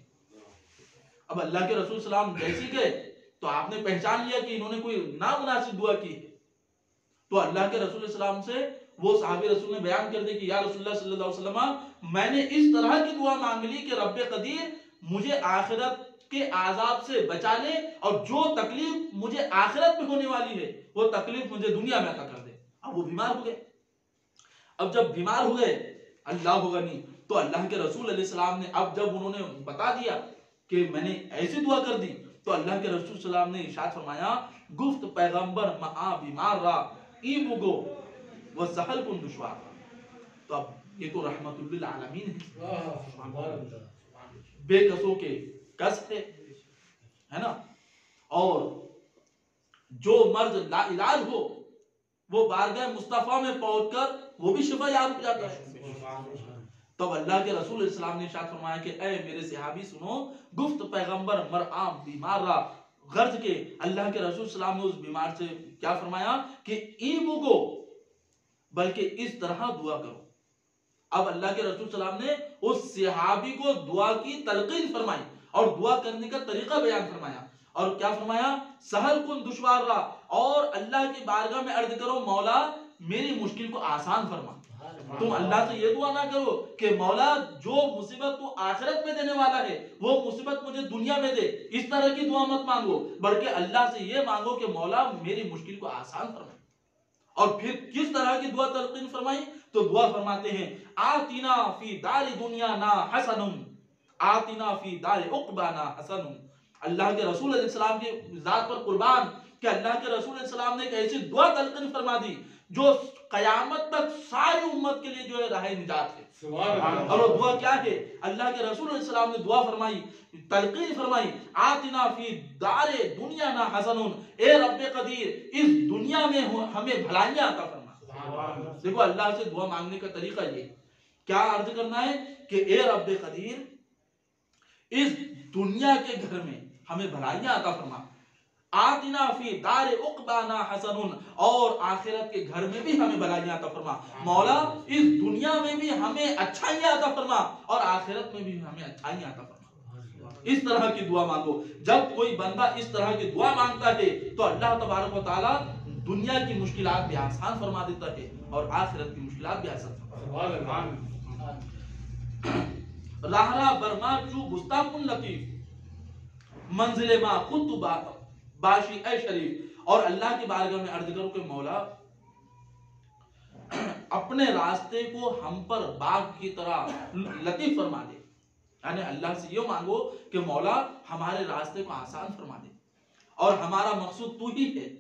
अब अल्लाह के रसूल सलाम जैसी गए तो आपने पहचान लिया कि इन्होंने कोई नामुनासिब दुआ की। तो अल्लाह के रसूल सलाम से वो साहबी रसूल ने बयान कर दिया कि या वसल्लम, मैंने इस तरह की दुआ मांग ली कि रब कदीर मुझे आखिरत के आजाब से बचा ले और जो तकलीफ़ मुझे आखिरत में होने वाली है, वो तकलीफ़ मुझे दुनिया में अता कर दे। अब वो बीमार हो गए। अब जब बीमार हो गए, अल्लाह होगा नहीं तो अल्लाह के रसूल सलाम ने अब जब उन्होंने बता दिया कि मैंने ऐसी दुआ कर दी तो अल्लाह के रसूल सलाम ने इशाद फरमाया, गुफ्त पैगंबर मा बीमार रहा ई बुगो वह सहल कुन दुश्वार। तो अब ये तो रहमतुल्लिल आलमीन है। बेकसों के कस है है ना? और जो मर्ज इलाज हो वो बारगाह मुस्तफ़ा में पहुंचकर वो भी शिफा याद हो जाता है। तब अल्लाह के रसूल इस्लाम ने शायद फरमाया कि ए मेरे सिहाबी सुनो गुफ्त पैगंबर मर आम बीमार रहा। गर्ज के अल्लाह के रसूल सलाम ने उस बीमार से क्या फरमाया कि ई बुगो बल्कि इस तरह दुआ करो। अब अल्लाह के रसूल सलाम ने उस सिहाबी को दुआ की तलकीन फरमाई और दुआ करने का तरीका बयान फरमाया। और क्या फरमाया? सहल कुन दुश्वार रहा और अल्लाह की बारगाह में अर्ज़ करो मौला मेरी मुश्किल को आसान फरमा। तुम अल्लाह से ये दुआ ना करो कि मौला जो मुसीबत तू आखिरत में देने वाला है वो मुसीबत मुझे दुनिया में दे। इस तरह की दुआ मत मांगो बल्कि अल्लाह से ये मांगो कि मौला मेरी मुश्किल को आसान फरमाए। और फिर किस तरह की दुआ तलकिन फरमाई? तो दुआ फरमाते हैं, आतीना फ़ी दारी दुनिया ना हसनुम, आतीना फ़ी दारी उकबा ना हसनुम। अल्लाह के रसूल सलाम के जात पर कुर्बान, कि अल्लाह के रसूल सलाम ने एक ऐसी दुआ तलकिन फरमा दी, जो कयामत तक सारी उम्मत के लिए जो है राह निजात है। और वो दुआ क्या है? अल्लाह के रसूल सलाम ने दुआ फरमाई तलकीन फरमाई आतिना फ़ी दारे दुनिया ना हसनुन ए रब्बे कदीर इस दुनिया में हमें भलाइयाँ अता फरमा। देखो अल्लाह से दुआ मांगने का तरीका ये क्या अर्ज़ करना है कि ए रब्बे कदीर इस दुनिया के घर में हमें भलाइयाँ अता फरमा। आतिना फ़ी दार उकबाना हसनुन। और आखिरत के घर में भी हमें भलाइयाँ अता फरमा। मौला, इस दुनिया में भी हमें अच्छाइयाँ अता फरमा। और आखिरत में भी हमें अच्छाइयाँ अता फरमा। इस तरह की दुआ मांगो। जब कोई बंदा इस तरह की दुआ माँगता है तो अल्लाह तबारक व दुनिया की मुश्किल भी आसान फरमा देता है और आखिरत की मुश्किल भी आसान फरमा राहरा बर्मा चू गुस्ताकुन लतीफ। मंजिले मा खुद बाशी ए शरीफ। और अल्लाह की बारगाह में अर्ज़ करो कि मौला, अपने रास्ते को हम पर बाग की तरह लतीफ फरमा दे। यानी अल्लाह से ये मांगो कि मौला, हमारे रास्ते को आसान फरमा दे। और हमारा मकसूद तू ही है।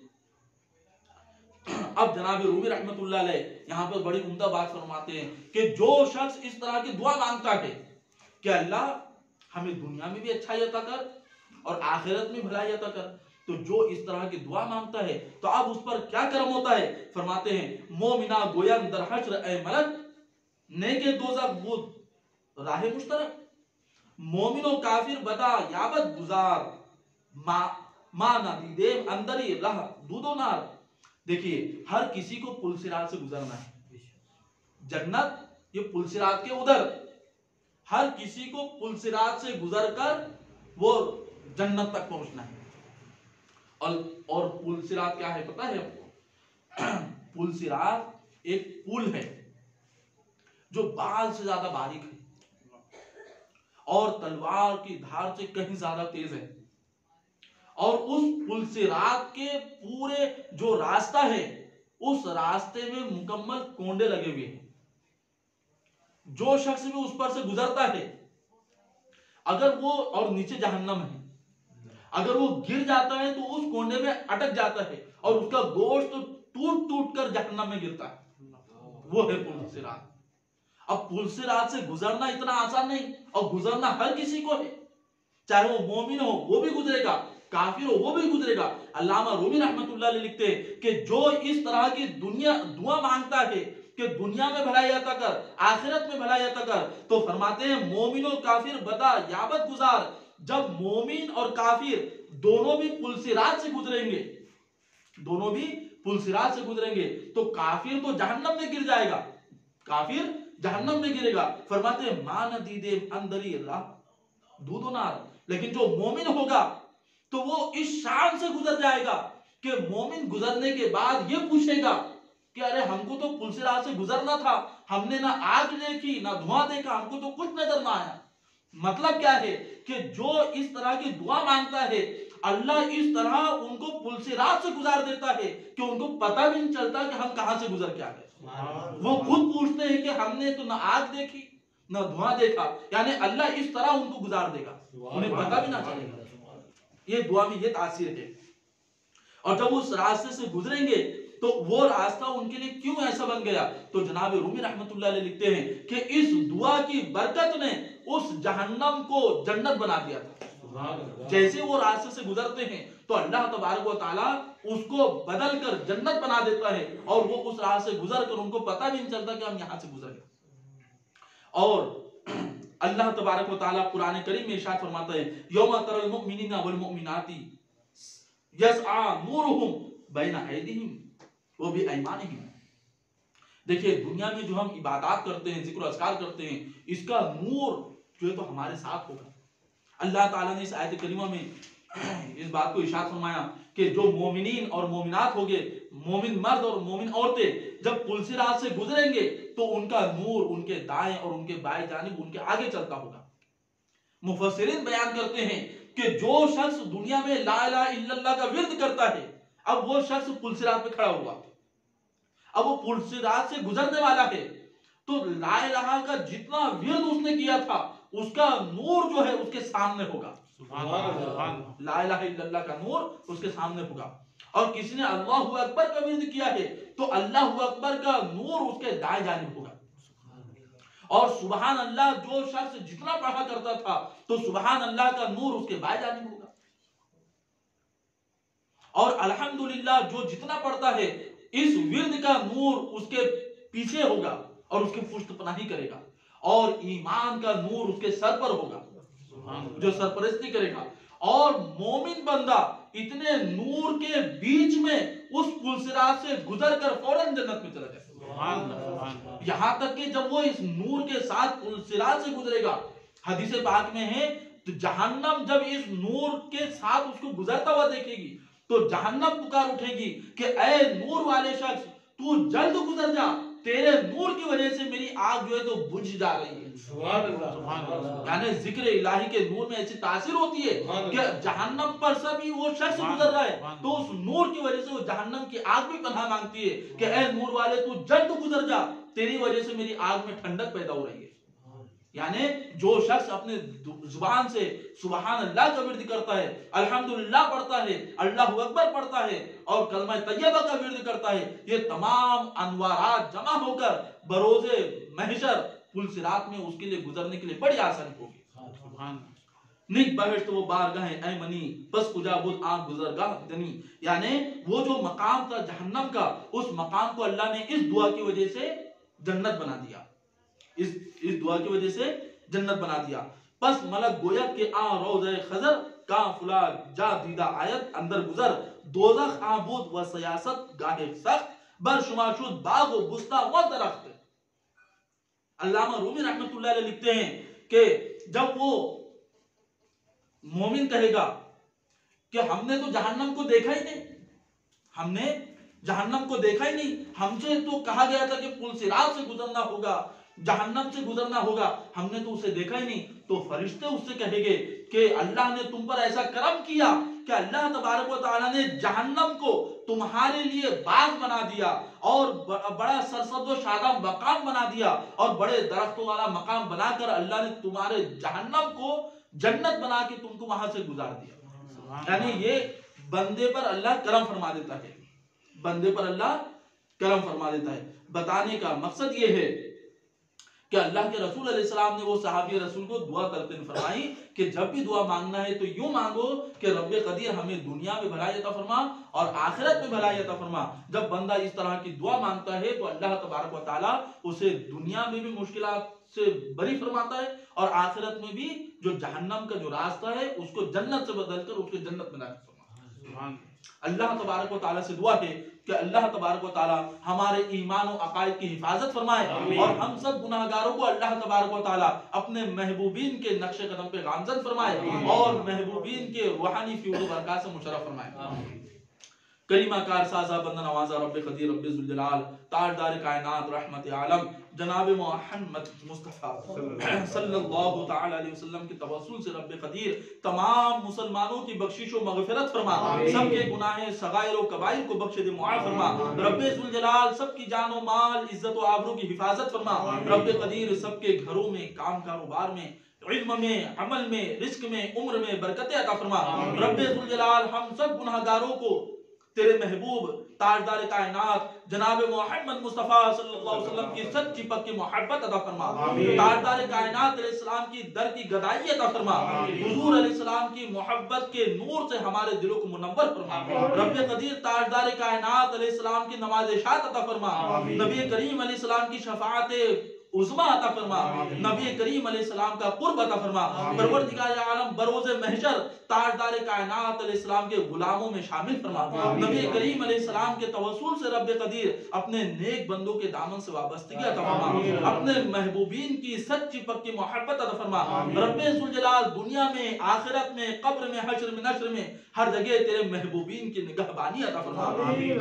अब जनाब रूबी रहमतुल्लाह यहाँ पर बड़ी उमदा बात फरमाते हैं कि जो शख्स इस तरह की दुआ माँगता है कि अल्लाह, हमें दुनिया में भी अच्छा अता कर और आखिरत में भलाई अता कर। तो जो इस तरह की दुआ माँगता है तो अब उस पर क्या कर्म होता है? फरमाते हैं, मोमिना गोयन दरहश्र ए मलक, नेके दोजख बुद, राह मुश्तरक। मोमिनो काफिर बदा याबत गुजार, मा मा नदी देव अंदरी रह दूधो नार। देखिए, हर किसी को पुलसिरात से गुजरना है। जन्नत, ये पुलसिरात के उधर। हर किसी को पुलसिरात से गुजर कर वो जन्नत तक पहुँचना है। और और पुल सिरात क्या है पता है आपको? पुल सिरात एक पुल है, जो बाल से ज़्यादा बारीक है। और तलवार की धार से कहीं ज़्यादा तेज है। और उस पुल सिरात के पूरे जो रास्ता है, उस रास्ते में मुकम्मल कोंडे लगे हुए हैं। जो शख्स भी उस पर से गुजरता है, अगर वो और नीचे जहन्नम है अगर वो गिर जाता है तो उस कोने में अटक जाता है और उसका गोश्त तो टूट टूट कर जहन्नम में गिरता है। वो है पुल से रात अब पुल से रात से गुजरना इतना आसान नहीं, और गुजरना हर किसी को है। चाहे वो मोमिन हो, वो भी गुजरेगा, काफिर हो, वो भी गुजरेगा। अल्लामा रूमी रहमतुल्लाह लिखते हैं कि जो इस तरह की दुनिया, दुआ माँगता है कि दुनिया में भलाई अता कर, आखिरत में भलाई अता कर तो फरमाते हैं, मोमिनो काफिर बता याबत गुजार जब मोमिन और काफिर दोनों भी पुलसिरात से गुजरेंगे, दोनों भी पुलसिरात से गुजरेंगे तो काफिर तो जहन्नम में गिर जाएगा। काफिर जहन्नम में गिरेगा। फरमाते मान दीदे अंदरी दूधो नार। लेकिन जो मोमिन होगा तो वो इस शान से गुजर जाएगा कि मोमिन गुजरने के बाद ये पूछेगा कि, अरे, हमको तो पुलसिरात से गुजरना था। हमने ना आग देखी, ना धुआँ देखा, हमको तो कुछ नज़र ना आया। मतलब क्या है कि जो इस तरह की दुआ माँगता है अल्लाह इस तरह उनको पुल से रात से गुजार देता है कि उनको पता भी नहीं चलता कि हम कहाँ से गुजर के आ गए वो खुद पूछते हैं कि हमने तो ना आग देखी ना धुआँ देखा यानी अल्लाह इस तरह उनको गुजार देगा। उन्हें पता भी ना चलेगा। ये दुआ में ये तासीर है। और जब उस रास्ते से गुजरेंगे तो वो रास्ता उनके लिए क्यों ऐसा बन गया? तो जनाब रूमी रहमतुल्लाह लिखते हैं कि इस दुआ की बरकत ने उस जहन्नम को जन्नत बना दिया था। जैसे वो रास्ते से गुजरते हैं तो अल्लाह तबारक ताला उसको बदल कर जन्नत बना देता है और वो उस राह से गुजर कर उनको पता भी नहीं चलता कि हम यहाँ से गुजर गए। और अल्लाह तबारक ताला कुरान करीम में इरशाद फरमाता है यौम बैना अयदीहिम वो भी ऐमान ही देखिए दुनिया में जो हम इबादत करते हैं ज़िक्र असकार करते हैं इसका नूर जो है तो हमारे साथ होगा। अल्लाह ताला ने इस आयत करीमा में इस बात को इशाद फरमाया कि जो मोमिनीन और मोमिनात होंगे, मोमिन मर्द और मोमिन औरतें जब पुलसिरात से गुजरेंगे तो उनका नूर, उनके दाएँ और उनके बाएँ जानिब उनके आगे चलता होगा। मुफसरिन बयान करते हैं कि जो शख्स दुनिया में ला इलाहा इल्लल्लाह का विरद करता है, अब वो शख्स पुलसिरात पे खड़ा हुआ। अब वो पुलसिरात से गुजरने वाला है तो ला का जितना विरद उसने किया था उसका नूर जो है उसके सामने होगा। ला का नूर उसके सामने होगा। और किसी ने अल्लाह अकबर का विरद किया है तो अल्लाह अकबर का नूर उसके दाएँ जानिब होगा। और सुबहान अल्लाह जो शख्स जितना पढ़ा करता था तो सुबहान अल्लाह का नूर उसके बाएँ जानिब होगा। और अल्हम्दुलिल्लाह जो जितना पढ़ता है इस विरद का नूर उसके पीछे होगा और उसकी पुष्ट पनाही करेगा। और ईमान का नूर उसके सर पर होगा जो सरपरस्ती करेगा। और मोमिन बंदा इतने नूर के बीच में उस पुलसिरा से गुजर कर फ़ौरन जन्नत में चला जाएगा यहाँ तक कि जब वो इस नूर के साथ पुलसिरा से गुजरेगा हदीस पाक में है तो जहन्नम जब इस नूर के साथ उसको गुजरता हुआ देखेगी तो जहन्नम पुकार उठेगी कि ए नूर वाले शख्स तू जल्द गुजर जा तेरे नूर की वजह से मेरी आग जो है तो बुझ जा रही है। यानी ज़िक्र इलाही के नूर में ऐसी तासीर होती है कि जहन्नम पर सभी भी वो शख्स गुजर रहा है तो उस नूर की वजह से वो जहन्नम की आग भी पनाह मांगती है कि ए नूर वाले तू जल्द गुजर जा। तेरी वजह से मेरी आग में ठंडक पैदा हो रही है। यानी जो शख्स अपने ज़ुबान से सुबहान अल्लाह का विरद करता है अल्हम्दुलिल्लाह पढ़ता है अल्लाह अकबर पढ़ता है और कलमा तैयबा का विरद करता है ये तमाम अनवारात जमा होकर बरोजे महशर पुल सिरात में उसके लिए गुजरने के लिए बड़ी आसानी होगी। निक बहश तो वो बारगाह ऐ मनी बस कुजा बुद आँख गुजरगाह दनी यानी वो जो मकाम था जहन्नम का उस मकाम को अल्लाह ने इस दुआ की वजह से जन्नत बना दिया। इस इस दुआ की वजह से जन्नत बना दिया। बस मलक गोया के आ रोज़े खजर, का फुला, जा दीदा आयत, अंदर गुजर, दोजख, आबूद व सियासत, गाहे सख्त बरशुमाशुद बाग व बुस्ता व दरख्त। अल्लामा रूमी रहमतुल्लाह अलैह लिखते हैं कि जब वो मोमिन कहेगा कि हमने तो जहन्नम को देखा ही नहीं, हमने जहन्नम को देखा ही नहीं, हमसे तो कहा गया था कि पुल सिरात से गुजरना होगा। जहन्नम से गुजरना होगा। हमने तो उसे देखा ही नहीं। तो फरिश्ते उससे कहेंगे कि अल्लाह ने तुम पर ऐसा करम किया कि अल्लाह तबारक ताला ने जहन्नम को तुम्हारे लिए बाग बना दिया और बड़ा सरसद शादा मकाम बना दिया और बड़े दरख्तों वाला मकाम बनाकर अल्लाह ने तुम्हारे जहन्नम को जन्नत बना के तुमको वहाँ से गुजार दिया। यानी ये बंदे पर अल्लाह करम फरमा देता है। बंदे पर अल्लाह करम फरमा देता है। बताने का मकसद ये है कि अल्लाह के रसूल सलाम ने वो सहाबी रसूल को दुआ तलकिन फरमाई कि जब भी दुआ मांगना है तो यूँ मांगो कि रब कदीर हमें दुनिया में भलाई अता फरमा और आखिरत में भलाई अता फरमा। जब बंदा इस तरह की दुआ माँगता है तो अल्लाह तबारक व ताला उसे दुनिया में भी मुश्किल से बरी फरमाता है और आखिरत में भी जो जहन्नम का जो रास्ता है उसको जन्नत से बदलकर उसको जन्नत में दाखिल फरमा अल्लाह तबारक से दुआ है कि अल्लाह तबारक ताला हमारे ईमान और अकायद की हिफाजत फरमाए और हम सब गुनागारों को अल्लाह तबारक ताला अपने महबूबीन के नक्शे कदम पे गामजन फरमाए और महबूबीन के रूहानी फ्यूज बरकत से मुशरफ फरमाए। करीमा कार साजा बंदा नवाजा रब रब जुलजलाल ताजदार कायनात रहमत आलम जनाब मोहम्मद मुस्तफ़ा सल्लल्लाहु ताला अलैहि वसल्लम के तवस्सुल से रब कदीर तमाम मुसलमानों की बख्शिश मगफिरत फरमा सबके गुनाह सगायर व कबाइर को बख्श दे मुआफ फरमा रब जुलजलाल सबकी जान माल इज़्ज़त आबरू की हिफाजत फरमा रब कदीर सबके घरों में काम कारोबार में इल्म में अमल में रिस्क में उम्र में बरकत अता फरमा रब हम सब गुनाहगारों को तेरे महबूब ताजदार कायनात जनाब मोहम्मद मुस्तफ़ा सल्लल्लाहु अलैहि वसल्लम की सच्ची पक्की मोहब्बत अता फरमा। ताजदार कायनात सलाम की दर की गदाई अदा फरमा। हुजूर सलाम की मोहब्बत के नूर से हमारे दिलों को मुनव्वर फरमा। रब कदीर ताजदार कायनात सलाम की नवाजिशात अता फरमा। नबी करीम सलाम की शफात उज़मा अता फरमा। नबी करीम अलैहि सलाम का कुर्ब अता फरमा। परवरदिगार आलम बरोज महशर ताजदार कायनात अलैहि सलाम के गुलामों में शामिल फरमा। नबी करीम सलाम के तवस्सुल से रब कदीर अपने नेक बंदों के दामन से वाबस्तगी अता फरमा। अपने महबूबीन की सच्ची पक्की मोहब्बत अता फरमा। रब्बे जुल जलाल दुनिया में आखिरत में कब्र में हश्र में नश्र में हर जगह तेरे महबूबीन की निगहबानी अता फरमा।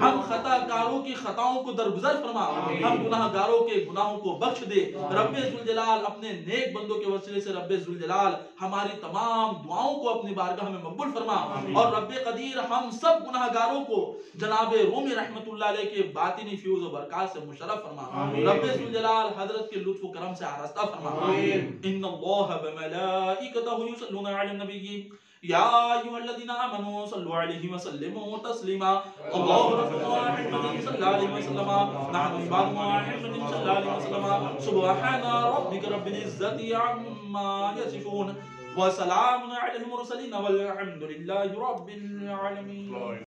हम खताकारों की खताओं को दरगुजर फरमा। हम गुनाहगारों के गुनाहों को बख्श दे। रब्बे जुल अपने नेक बंदों के वसीले से रब्बे जुल जलाल हमारी तमाम दुआओं को अपनी बारगाह में मकबूल फरमा। और रब्बे कदीर हम सब गुनाहगारों को जनाब रूमी रहमतुल्लाह के बातिनी फ्यूज और बरकत से मुशर्रफ फरमा। रब्बे जुल जलाल हज़रत के लुत्फ करम से आरास्ता फरमा। इन्नल्लाह व मलाइकतहु युसल्लूना अलन नबी। या अय्युहल्लज़ीना आमनू सल्लु अलैहि व सल्लिमू तस्लीमा अल्लाहु रब्बुना मुहम्मदिन सल्लल्लाहु अलैहि वसल्लम नहनु इबादु मुहम्मदिन सल्लल्लाहु अलैहि वसल्लम सुब्हाना रब्बिका रब्बिल इज्जति अम्मा यसिफून व सलामुन अलल मुरसलीन वल्हम्दुलिल्लाहि रब्बिल आलमीन